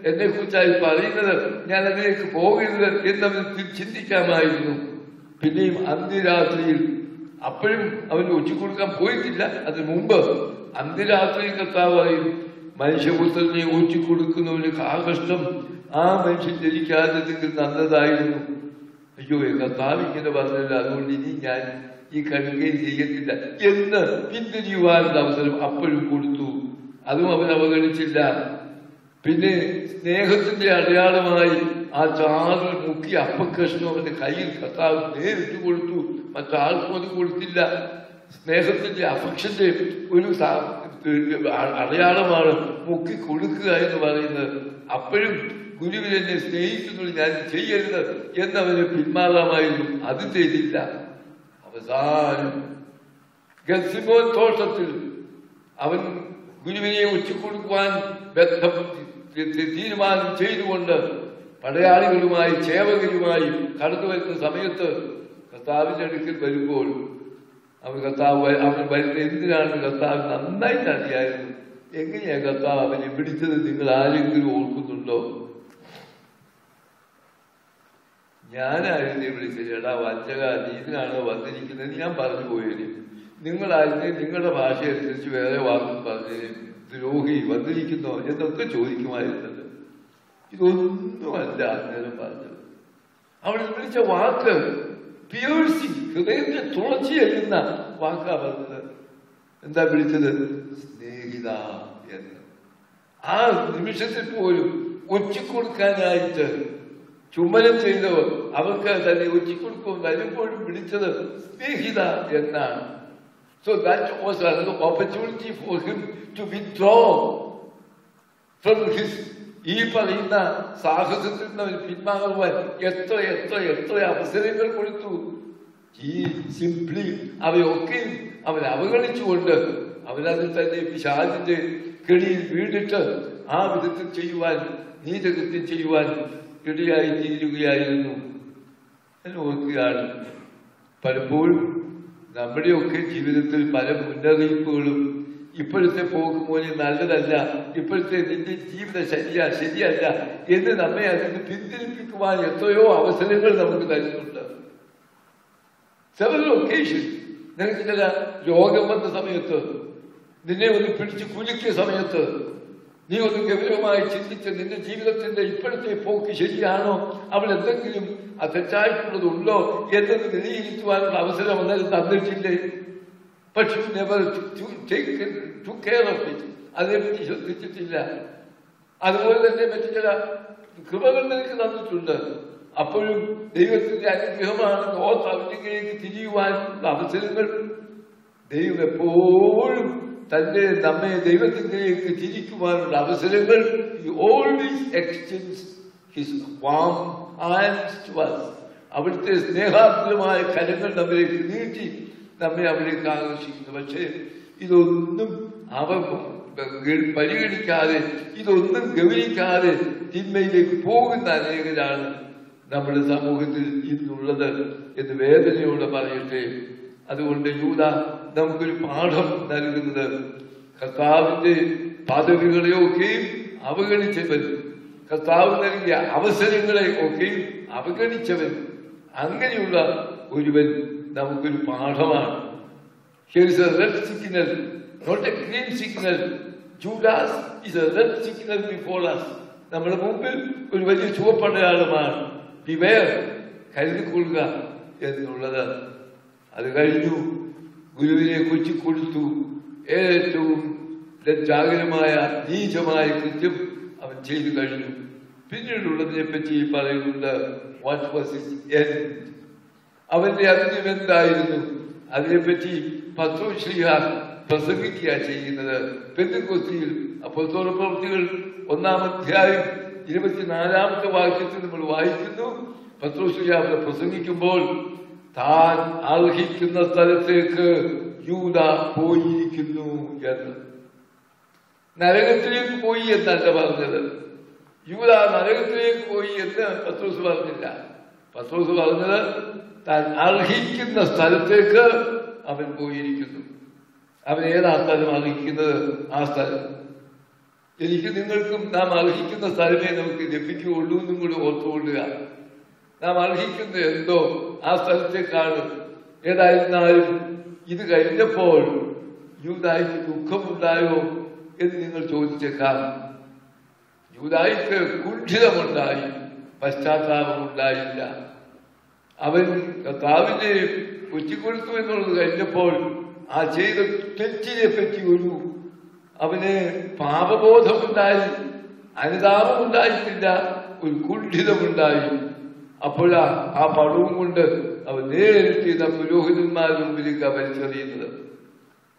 Speaker 2: എന്നെ കുറിച്ചായി പറയുന്നത് ഞാൻ അതിലേക്ക് പോകരുത് എന്നവന് ചിന്തിക്കാമായിരുന്നു. പിന്നെയും അന്ത്യരാത്രിയിൽ അപ്പോഴും അവന് ഉച്ച കൊടുക്കാൻ പോയിട്ടില്ല. അതിന് മുമ്പ് അന്ത്യരാത്രിയിൽ കർത്താവ് പറയും മനുഷ്യപുത്രനെ ഊറ്റി കൊടുക്കുന്നവന് കാകഷ്ടം ആ മനുഷ്യൻ ജനിക്കാതെ നിങ്ങൾ നല്ലതായിരുന്നു അയ്യോ കർത്താവ് ഇങ്ങനെ പറഞ്ഞില്ല അതുകൊണ്ട് ഇനി ഞാൻ ഈ കഴുകുകയും ചെയ്യത്തില്ല. എന്ന് പിന്തിരിയുവാനുള്ള അവസരം അപ്പോഴും കൊടുത്തു. അതും അവൻ അവഗണിച്ചില്ല. പിന്നെ സ്നേഹത്തിന്റെ അടയാളമായി ആ ചാറ് മുക്കി അപ്പക്കഷ്ണം അവന്റെ കയ്യിൽ കർത്താവ് നേരിട്ട് കൊടുത്തു. മറ്റാർക്കും അത് കൊടുത്തില്ല. സ്നേഹത്തിന്റെ അഫക്ഷന്റെ ഒരു അടയാളമാണ് മുക്കി കൊടുക്കുക എന്ന് പറയുന്നത്. അപ്പോഴും ഗുരുവിനെന്നെ സ്നേഹിക്കുന്നു ഞാൻ ചെയ്യരുത് എന്നവന് പിന്മാറാമായിരുന്നു. അത് ചെയ്തില്ല. അവസാനം ഗസിമോ തോഷത്തിൽ അവൻ ഗുരുവിനെ ഉച്ചക്കൊടുക്കുവാൻ തീരുമാനം ചെയ്തുകൊണ്ട് പടയാളികളുമായി ചേവകരുമായി കടന്നു വരുന്ന സമയത്ത് കർത്താവിന്റെ അടുക്കൽ വരുമ്പോൾ അവൻ കർത്താവ് അവൻ വരുന്ന എന്തിനാണ് കർത്താവ് നന്നായിട്ട് അറിയായിരുന്നു. എങ്ങനെയാണ് കർത്താവ് അവനെ പിടിച്ചത്? നിങ്ങൾ ആരെങ്കിലും ഓർക്കുന്നുണ്ടോ? ഞാനായിരുന്നു നീ വിളിച്ചത്. എടാ വഞ്ചക നീ ഇതിനാണോ വന്നിരിക്കുന്നത്? ഞാൻ പറഞ്ഞു പോയേനെ. നിങ്ങളായിരുന്നു നിങ്ങളുടെ ഭാഷ അനുസരിച്ച് വേറെ വാക്കും പറഞ്ഞേനെ ദ്രോഹി വന്നിരിക്കുന്നോ എന്നൊക്കെ ചോദിക്കുമായിരുന്നത്. ഇതൊന്നുമല്ല അന്നേരം പറഞ്ഞത്. അവിടെ വിളിച്ച വാക്ക് പിയേഴ്സി ഹൃദയത്തെ തുളച്ചി എല്ലുന്ന വാക്കാ പറഞ്ഞത്. എന്താ വിളിച്ചത്? സ്നേഹിത എന്ന്. ആ നിമിഷത്തിൽ പോലും ഒച്ചിക്കൊടുക്കാനായിട്ട് ചുമലം ചെയ്തവർ അവർക്ക് തന്നെ ഉച്ചിക്കൊടുക്കും വരുമ്പോഴും വിളിച്ചത് സ്നേഹിത എന്നാണ്. So that was another opportunity for him to withdraw from ഈ പറയുന്ന സാഹസത്തിൽ നിന്ന് അവർ പിന്മാറുവാൻ എത്ര എത്ര എത്ര അവസരങ്ങൾ കൊടുത്തു. ഈ സിംപ്ലി അവയൊക്കെയും അവൻ അവഗണിച്ചുകൊണ്ട് അവരതിൽ തന്നെ പിശാചിന്റെ കെണിയിൽ വീണിട്ട് ആ വിധത്തിൽ ചെയ്യുവാൻ നീതകൃത്യം ചെയ്യുവാൻ ഇടയായി തീരുകയായിരുന്നു എന്ന് ഓർക്കുകയാണ് പലപ്പോഴും നമ്മുടെയൊക്കെ ജീവിതത്തിൽ പല മുന്നറിയിപ്പുകളും ഇപ്പോഴത്തെ പോക്ക് പോലെ നല്ലതല്ല ഇപ്പോഴത്തെ നിന്റെ ജീവിത ശല്യ ശരിയല്ല എന്ന് നമ്മെ അതിന് പിന്തിരിപ്പിക്കുവാൻ എത്രയോ അവസരങ്ങൾ നമുക്ക് തരുന്നുണ്ട് സെവറൽ ഒക്കേഷൻ നിനക്ക് ചില രോഗം വന്ന സമയത്ത് നിന്നെ ഒന്ന് പിടിച്ച് കുലുക്കിയ സമയത്ത് നീ ഒന്ന് ഗൗരവമായി ചിന്തിച്ച് നിന്റെ ജീവിതത്തിന്റെ ഇപ്പോഴത്തെ പോക്ക് ശരിയാണോ? അവിടെ എന്തെങ്കിലും ആ തെറ്റായിട്ടുള്ളതുണ്ടോ എന്നത് വിലയിരുത്തുവാനുള്ള അവസരം അന്നേരം തന്നിട്ടില്ലേ? പക്ഷെ അതിനെപ്പറ്റി ശ്രദ്ധിച്ചിട്ടില്ല. അതുപോലെ തന്നെ മറ്റു ചില കൃപകൾ നിനക്ക് തന്നിട്ടുണ്ട്. അപ്പോഴും ദൈവത്തിന്റെ അനുഗ്രഹമാണ് ഓർത്ത് അവരിലേക്ക് തിരിയുവാനുള്ള അവസരങ്ങൾ ദൈവം എപ്പോഴും തന്റെ നമ്മെ ദൈവത്തിലേക്ക് തിരിക്കുവാനുള്ള അവസരങ്ങൾ always extends his warm us. അവിടുത്തെ സ്നേഹാത്മകമായ കരങ്ങൾ നമ്മിലേക്ക് നീട്ടി നമ്മെ അവിടേക്ക് ആകർഷിക്കുന്നു. പക്ഷേ ഇതൊന്നും അവ പരിഗണിക്കാതെ ഇതൊന്നും ഗൗനിക്കാതെ തിന്മയിലേക്ക് പോകുന്ന അനേകരാണ് നമ്മുടെ സമൂഹത്തിൽ ഇന്നുള്ളത് എന്ന് വേദനയോടെ പറയട്ടെ. അതുകൊണ്ട് യൂത നമുക്കൊരു പാഠം നൽകുന്നത് കർത്താവിന്റെ പദവികളെ ഒക്കെയും അവഗണിച്ചവൻ കർത്താവ് നൽകിയ അവസരങ്ങളെ ഒക്കെയും അവഗണിച്ചവൻ അങ്ങനെയുള്ള ഒരുവൻ നമുക്കൊരു പാഠമാണ്. Here is a red signal, not a. നമ്മുടെ മുമ്പിൽ ഒരു വലിയ ചുവപ്പടയാളമാണ്. കരുതിക്കൊള്ളുക എന്നുള്ളത്. അത് കഴിഞ്ഞു. ഗുരുവിനെ കൊച്ചിക്കൊടുത്തു ഏറ്റവും ലജ്ജാകരമായ നീചമായ കൃത്യം അവൻ ചെയ്തു കഴിഞ്ഞു. പിന്നീടുള്ളതിനെ പറ്റി പറയുന്നുണ്ട് വാട്ട് വാസ് ഇസ് അവന്റെ അന്ത്യം എന്തായിരുന്നു? അതിനെപ്പറ്റി പത്രോശ്രീയ പ്രസംഗിക്കുക ചെയ്യുന്നത് പെന്തുകൊത്തിയിൽ അപ്പോസ്തോല പ്രവൃത്തികൾ ഒന്നാം അധ്യായം ഇരുപത്തിനാലാമത്തെ വാക്യത്തിൽ നമ്മൾ വായിക്കുന്നു. പത്രോശ്രീയ അവിടെ പ്രസംഗിക്കുമ്പോൾ താൻ അർഹിക്കുന്ന സ്ഥലത്തേക്ക് യൂത പോയിരിക്കുന്നു എന്ന്. നരകത്തിലേക്ക് പോയി എന്നല്ല പറഞ്ഞത്. യൂത നരകത്തിലേക്ക് പോയി എന്ന് പത്രോസ് പറഞ്ഞില്ല. പത്രോസ് പറഞ്ഞത് താൻ അർഹിക്കുന്ന സ്ഥലത്തേക്ക് അവൻ പോയിരിക്കുന്നു. അവൻ ഏതാ സ്ഥലം അർഹിക്കുന്നത്? ആ സ്ഥലം. എനിക്ക് നിങ്ങൾക്കും നാം അർഹിക്കുന്ന സ്ഥലമേ നമുക്ക് ലഭിക്കുകയുള്ളൂ എന്നും കൂടി ഓർത്തുകൊള്ളുക. നാം അർഹിക്കുന്ന എന്തോ ആ സ്ഥലത്തേക്കാണ് ഏതായിരുന്നാലും ഇത് കഴിഞ്ഞപ്പോൾ യൂതായിക്ക് ദുഃഖമുണ്ടായോ എന്ന് നിങ്ങൾ ചോദിച്ചേക്കാം. യൂതായിക്ക് കുണ്ഠിതമുണ്ടായി പശ്ചാത്താപമുണ്ടായില്ല. അവൻ കർത്താവിനെ കൊച്ചിക്കൊടുത്തു എന്നുള്ളത് കഴിഞ്ഞപ്പോൾ ആ ചെയ്ത തെറ്റിനെ പറ്റി ഒരു അവന് പാപബോധമുണ്ടായി അനുതാപമുണ്ടായിട്ടില്ല ഒരു കുണ്ഠിതമുണ്ടായി. അപ്പോഴാ ആ പടവും കൊണ്ട് അവർ നേരിട്ട് ചെയ്ത പുരോഹിതന്മാരുടെ മുമ്പിലേക്ക് വലിച്ചെറിയുന്നത്.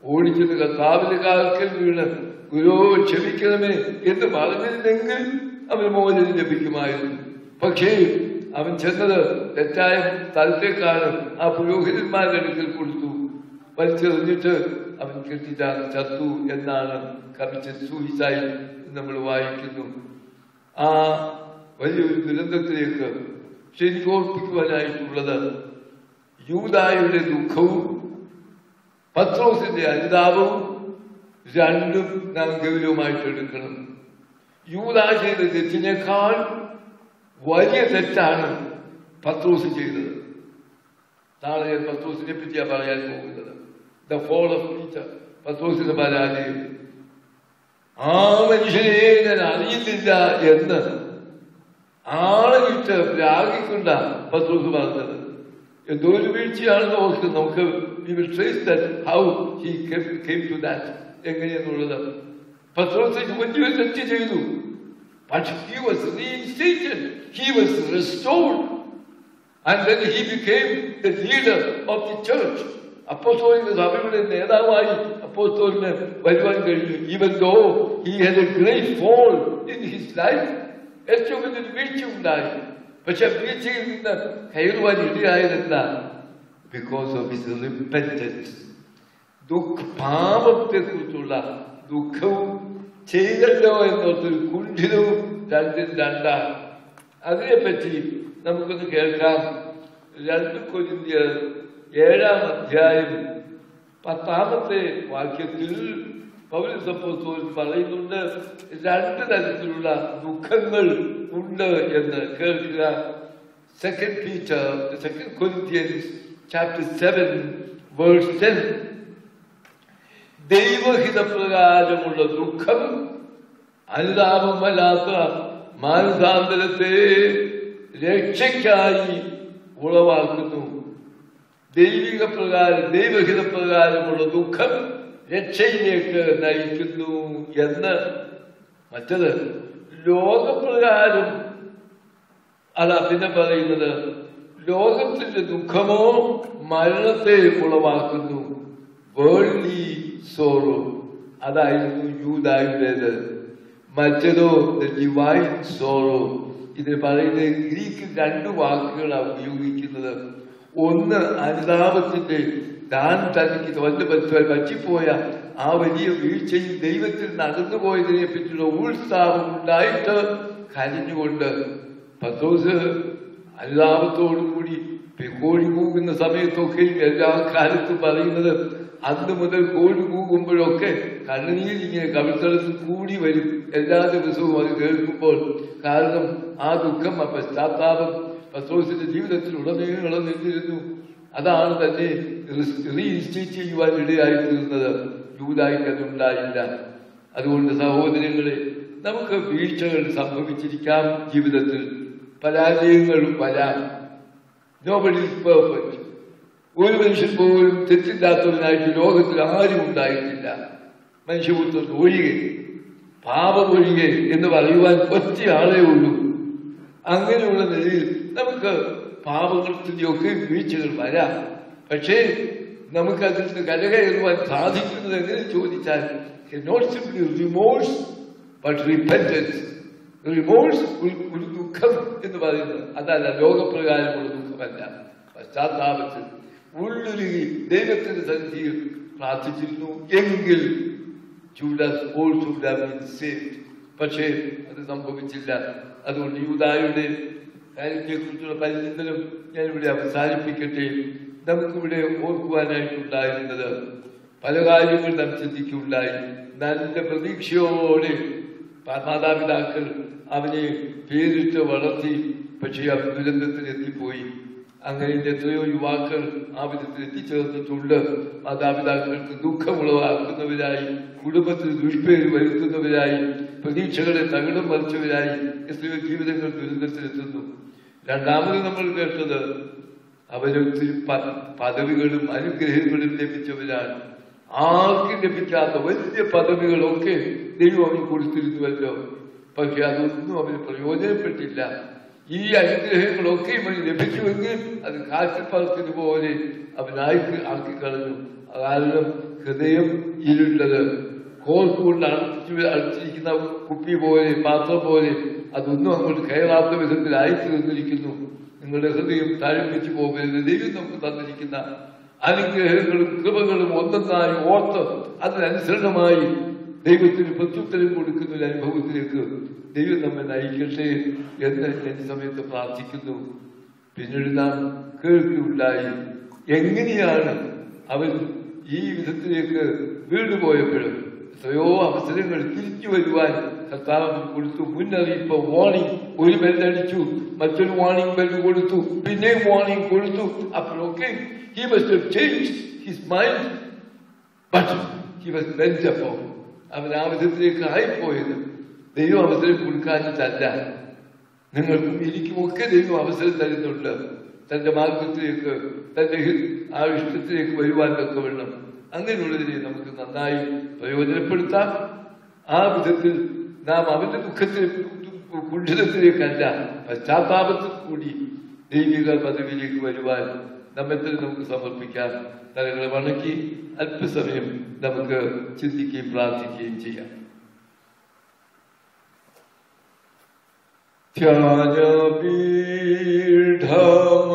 Speaker 2: ഓടിച്ചത് കർത്താവിന്റെ കാൽക്കൽ വീണ് ഗുരുവോ ക്ഷമിക്കണമേ എന്ന് പറഞ്ഞിരുന്നെങ്കിൽ അവന് മോചനം ലഭിക്കുമായിരുന്നു. പക്ഷേ അവൻ ചെന്നത് തെറ്റായ തലത്തെക്കാളും ആ പുരോഹിതന്മാരുടെ അടുക്കൽ കൊടുത്തു. വലിച്ചെറിഞ്ഞിട്ട് അവൻ കെട്ടിട്ടാണ് ചത്തു എന്നാണ് കവിച്ച സൂയിസൈഡ് നമ്മൾ വായിക്കുന്നു. ആ വലിയൊരു ദുരന്തത്തിലേക്ക് ഓർപ്പിക്കുവാനായിട്ടുള്ളത് യൂതായുടെ ദുഃഖവും പത്രോസിന്റെ അനുതാപവും രണ്ടും നാം ഗൗരവമായിട്ട് എടുക്കണം. യൂതാ ചെയ്ത തെറ്റിനേക്കാൾ വലിയ തെറ്റാണ് പത്രോസ് ചെയ്തത്. നാളെ ഞാൻ പത്രോസിനെ പറ്റിയാ പറയാൻ പോകുന്നത്. ദ ഫോൾ ഓഫ് പീറ്റർ പത്രോസിന്റെ പരാജയം. ആ മനുഷ്യനെ ഞാൻ അറിയുന്നില്ല എന്ന് ആളെ വിട്ട് രാഗിക്കൊണ്ട പത്രോസ് പറഞ്ഞത് എന്തോ ഒരു വീഴ്ചയാണെന്ന് ഓർത്ത് നമുക്ക് we will trace that how he came to that എങ്ങനെയെന്നുള്ളത് പത്രോസ് വലിയ തെറ്റ് ചെയ്തു But he was reinstated. He was restored. And then he became the leader of the church. അപ്പോസ്തോലിന്റെ സഭയുടെ നേതാവായി അപ്പോസ്തോലിന് വരുവാൻ കഴിഞ്ഞു even though he had a great fall in his life ഏറ്റവും വലിയൊരു വീഴ്ച ഉണ്ടായി പക്ഷെ വീഴ്ചയിൽ നിന്ന് കയറുവാൻ ഇടയായതെന്താ ബിക്കോസ് ഓഫ് ഹിസ് റിപ്പന്റൻസ് ദുഃഖ പാപത്തെ കുറിച്ചുള്ള ദുഃഖവും ചെയ്തല്ലോ എന്നൊരു കുണ്ഠിതവും രണ്ടും രണ്ടാണ് അതിനെപ്പറ്റി നമുക്കൊന്ന് കേൾക്കാം. രണ്ട് കൊരിന്ത്യർ ഏഴാം അധ്യായം പത്താമത്തെ വാക്യത്തിൽ പൗരസപ്പോസ്തോൽ പറയുന്നുണ്ട് രണ്ട് തരത്തിലുള്ള ദുഃഖങ്ങൾ ഉണ്ട് എന്ന് കേൾക്കുക second Peter second Corinthians chapter seven verse ten ദൈവഹിതപ്രകാരമുള്ള ദുഃഖം അനുതാപമല്ലാത്ത മാനസാന്തരത്തെ രക്ഷയ്ക്കായി ഉളവാക്കുന്നു ദൈവിക പ്രകാരം ദൈവഹിത പ്രകാരമുള്ള ദുഃഖം രക്ഷയിലേക്ക് നയിക്കുന്നു എന്ന് മറ്റത് ലോകപ്രകാരം അല്ല പിന്നെ പറയുന്നത് ലോകത്തിന്റെ ദുഃഖമോ മരണത്തെ ഉളവാക്കുന്നു വേൾഡി സോറോ അതായിരുന്നു യൂതായുടേത് മറ്റതോ ഡിവൈൻ സോറോ ഇതിന് പറയുന്നത് ഗ്രീക്ക് രണ്ട് വാക്കുകളാണ് ഉപയോഗിക്കുന്നത്. ഒന്ന് അനുതാപത്തിന്റെ താൻ തനിക്ക് പറ്റുവാൻ പറ്റിപ്പോയ ആ വലിയ വീഴ്ചയിൽ ദൈവത്തിൽ നടന്നു പോയതിനെ പറ്റിയുള്ള ഉത്സാഹം ഉണ്ടായിട്ട് കരഞ്ഞുകൊണ്ട് പത്തോസ് അനുതാപത്തോടുകൂടി കോഴി കൂകുന്ന സമയത്തൊക്കെയും എല്ലാ കാലത്തും പറയുന്നത് അന്ന് മുതൽ കോഴി കൂകുമ്പോഴൊക്കെ കണ്ണുനീർ ഇങ്ങനെ കവിത്തളത്തിൽ കൂടി വരും എല്ലാ ദിവസവും അത് കേൾക്കുമ്പോൾ. കാരണം ആ ദുഃഖം ആ പശ്ചാത്താപം പത്രോസിന്റെ ജീവിതത്തിൽ ഉടനീളം നിന്നിരുന്നു അതാണ് തന്നെ റീഇൻസ്റ്റേറ്റ് ചെയ്യുവാൻ ഇടയായി തീർന്നത് യൂതായിട്ട് അതുണ്ടായില്ല അതുകൊണ്ട് സഹോദരങ്ങളെ നമുക്ക് വീഴ്ചകൾ സംഭവിച്ചിരിക്കാം ജീവിതത്തിൽ. പരാജയങ്ങളും വരാം നോബഡി പെർഫെക്റ്റ് ഒരു മനുഷ്യൻ പോലും തെറ്റില്ലാത്തവനായിട്ട് ലോകത്തിൽ ആരും ഉണ്ടായിട്ടില്ല. മനുഷ്യപുത്രൻ ഒഴികെ പാപം ഒഴികെ എന്ന് പറയുവാൻ ഒറ്റ ആളേ ഉള്ളൂ. അങ്ങനെയുള്ള നിലയിൽ നമുക്ക് പാപത്തിന്റെയൊക്കെ വീഴ്ചകൾ വരാം. പക്ഷേ നമുക്ക് അതിൽ നിന്ന് കരകയറുവാൻ സാധിക്കുന്നത് എങ്ങനെ ചോദിച്ചാൽ not simply remorse but repentance remorse ഒരു ദുഃഖം എന്ന് പറയുന്നത്. അതല്ല ലോകപ്രകാരമുള്ള ദുഃഖമല്ല. പശ്ചാത്താപത്തിൽ ഉള്ളുരുകി ദൈവത്തിന്റെ സന്നിധിയിൽ പ്രാർത്ഥിച്ചിരുന്നു. എങ്കിൽ ജൂഡാസ് ഓൾസോ ബീൻ സേവ്ഡ് പക്ഷേ അത് സംഭവിച്ചില്ല. അതുകൊണ്ട് യൂതായുടെ കാര്യത്തെ കുറിച്ചുള്ള പരിചിന്തനം ഞാനിവിടെ അവസാനിപ്പിക്കട്ടെ. നമുക്കിവിടെ ഓർക്കുവാനായിട്ടുണ്ടായിരുന്നത് പല കാര്യങ്ങൾ നാം ചിന്തിക്കുകയുണ്ടായി നല്ല പ്രതീക്ഷയോടെ മാതാപിതാക്കൾ അവനെ പേരിട്ട് വളർത്തി പക്ഷേ അവൻ ദുരന്തത്തിൽ എത്തിപ്പോയി. അങ്ങനെ എത്രയോ യുവാക്കൾ ആ വിധത്തിൽ എത്തിച്ചേർന്നിട്ടുണ്ട്. മാതാപിതാക്കൾക്ക് ദുഃഖമുളവാക്കുന്നവരായി കുടുംബത്തിന് ദുഷ്പേര് വരുത്തുന്നവരായി പ്രതീക്ഷകളെ തകിടം മറിച്ചവരായി എത്രയോ ജീവിതങ്ങൾ ദുരന്തത്തിലെത്തുന്നു. രണ്ടാമത് നമ്മൾ കേട്ടത് അവരൊത്തിരി പദവികളും അനുഗ്രഹങ്ങളും ലഭിച്ചവരാണ്. ആർക്കും ലഭിക്കാത്ത വലിയ പദവികളൊക്കെ ദൈവം അവന് കൊടുത്തിരുന്നുവല്ലോ. പക്ഷെ അതൊന്നും അവന് പ്രയോജനപ്പെട്ടില്ല. ഈ അനുഗ്രഹങ്ങളൊക്കെ അവന് ലഭിച്ചുവെങ്കിൽ അത് കാറ്റിപ്പറത്തിന് പോലെ അവനായി ആക്കി കളഞ്ഞു? കാരണം ഹൃദയം ഇരുണ്ടത്. കോർക്ക് കൊണ്ട് അടച്ചു അടച്ചിരിക്കുന്ന കുപ്പി പോലെ പാത്രം പോലെ അതൊന്നും അങ്ങോട്ട് കയറാത്ത വിധത്തിൽ അയച്ചു തന്നിരിക്കുന്നു. നിങ്ങളുടെ ഹൃദയം താഴ്പ്പിച്ചു പോകരുത്. ദൈവം നമുക്ക് തന്നിരിക്കുന്ന അനുഗ്രഹങ്ങളും കൃപകളും ഒന്നൊന്നായി ഓർത്ത് അതിനനുസരണമായി ദൈവത്തിന് പ്രത്യുത്തരം കൊടുക്കുന്ന ഒരു അനുഭവത്തിലേക്ക് ദൈവം നമ്മെ നയിക്കട്ടെ എന്ന് ഈ സമയത്ത് പ്രാർത്ഥിക്കുന്നു. പിന്നീട് നാം കേൾക്കുകയുണ്ടായി എങ്ങനെയാണ് അവൻ ഈ വിധത്തിലേക്ക് വീണ്ടുപോയപ്പോഴും എത്രയോ അവസരങ്ങൾ തിരിച്ചു വരുവാൻ കർത്താവ് കൊടുത്തു. മുന്നറിയിപ്പ് വാണിംഗ് ഒരു ബെല്ലടിച്ചു മറ്റൊരു വാണിംഗ് ബെല്ല് കൊടുത്തു. പിന്നെയും വാണിംഗ് കൊടുത്തു. അപ്പോഴൊക്കെ he must change mind but അവൻ ആ വിധത്തിലേക്ക് ആയിപ്പോയത് ദൈവം അവസരം കൊടുക്കാഞ്ഞിട്ടല്ല. നിങ്ങൾക്കും എനിക്കും ഒക്കെ ദൈവം അവസരം തരുന്നുണ്ട്. തന്റെ മാർഗത്തിലേക്ക് തന്റെ ആ ഇഷ്ടത്തിലേക്ക് വരുവാൻ തക്കവണ്ണം. അങ്ങനെയുള്ളതിനെ നമുക്ക് നന്നായി പ്രയോജനപ്പെടുത്താം. ആ വിധത്തിൽ നാം അവന്റെ ദുഃഖത്തിൽ കുണ്ഠിതത്തിലേക്കല്ല പശ്ചാത്താപത്തിൽ കൂടി ദൈവിക പദവിയിലേക്ക് വരുവാൻ നമ്മെ തന്നെ നമുക്ക് സമർപ്പിക്കാം തലകളെ വണക്കി അല്പസമയം നമുക്ക് ചിന്തിക്കുകയും പ്രാർത്ഥിക്കുകയും ചെയ്യാം ധ്യാനപീഠമാത്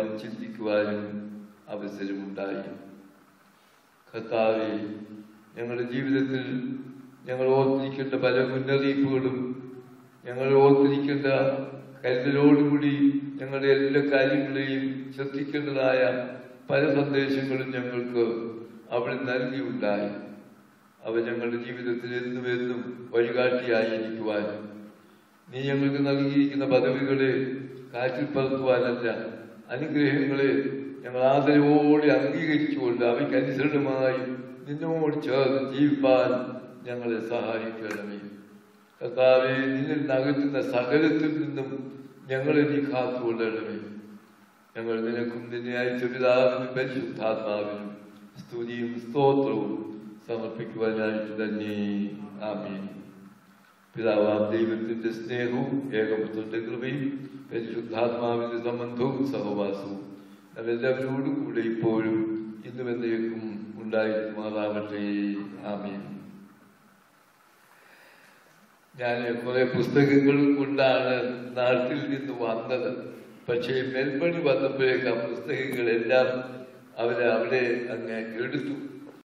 Speaker 2: കേൾക്കുവാനും ചിന്തിക്കുവാനും അവസരമുണ്ടായി. കർത്താവെ ഞങ്ങളുടെ ജീവിതത്തിൽ ഞങ്ങൾ ഓർത്തിരിക്കേണ്ട പല മുന്നറിയിപ്പുകളും ഞങ്ങൾ ഓർത്തിരിക്കേണ്ട കരുതലോടുകൂടി ഞങ്ങളുടെ എല്ലാ കാര്യങ്ങളെയും ശ്രദ്ധിക്കേണ്ടതായ പല സന്ദേശങ്ങളും ഞങ്ങൾക്ക് അവിടെ നൽകിയുണ്ടായി. അവ ഞങ്ങളുടെ ജീവിതത്തിൽ എന്നും എന്നും വഴികാട്ടിയായിരിക്കുവാനും നീ ഞങ്ങൾക്ക് നൽകിയിരിക്കുന്ന പദവികളെ കാറ്റിൽ പറത്തുവാനല്ല അനുഗ്രഹങ്ങളെ ഞങ്ങൾ ആദരവോടെ അംഗീകരിച്ചുകൊണ്ട് അവയ്ക്ക് അനുസരണമായി നിന്നോട് ചേർന്ന് ജീവിപ്പാൻ ഞങ്ങളെ സഹായിക്കണമേ. കർത്താവെ നിന്നിൽ നകറ്റുന്ന സകലത്തിൽ നിന്നും ഞങ്ങളെ നീ കാത്തുകൊള്ളണമേ. ഞങ്ങൾ നിനക്കും നിന്നെ അയച്ച പരിശുദ്ധാത്മാവിനും സ്തുതിയും സ്തോത്രവും സമർപ്പിക്കുവാനായിട്ട് തന്നെ. ആമീൻ. പിതാവാം ദൈവത്തിന്റെ സ്നേഹവും ഏകപുത്രന്റെ കൃപയും പരിശുദ്ധാത്മാവിന്റെ സംബന്ധവും സഹവാസവും. നമ്മെല്ലാവരോടും കൂടെ ഇപ്പോഴും ഇന്നും എന്നേക്കും ഉണ്ടായിരുമാറാവട്ടെ ആമീൻ. ഞാൻ കുറെ പുസ്തകങ്ങൾ കൊണ്ടാണ് നാട്ടിൽ നിന്ന് വന്നത്. പക്ഷേ മെൽബണി വന്നപ്പോഴേക്ക് ആ പുസ്തകങ്ങളെല്ലാം അവരെ അവിടെ അങ്ങ് എടുത്തു.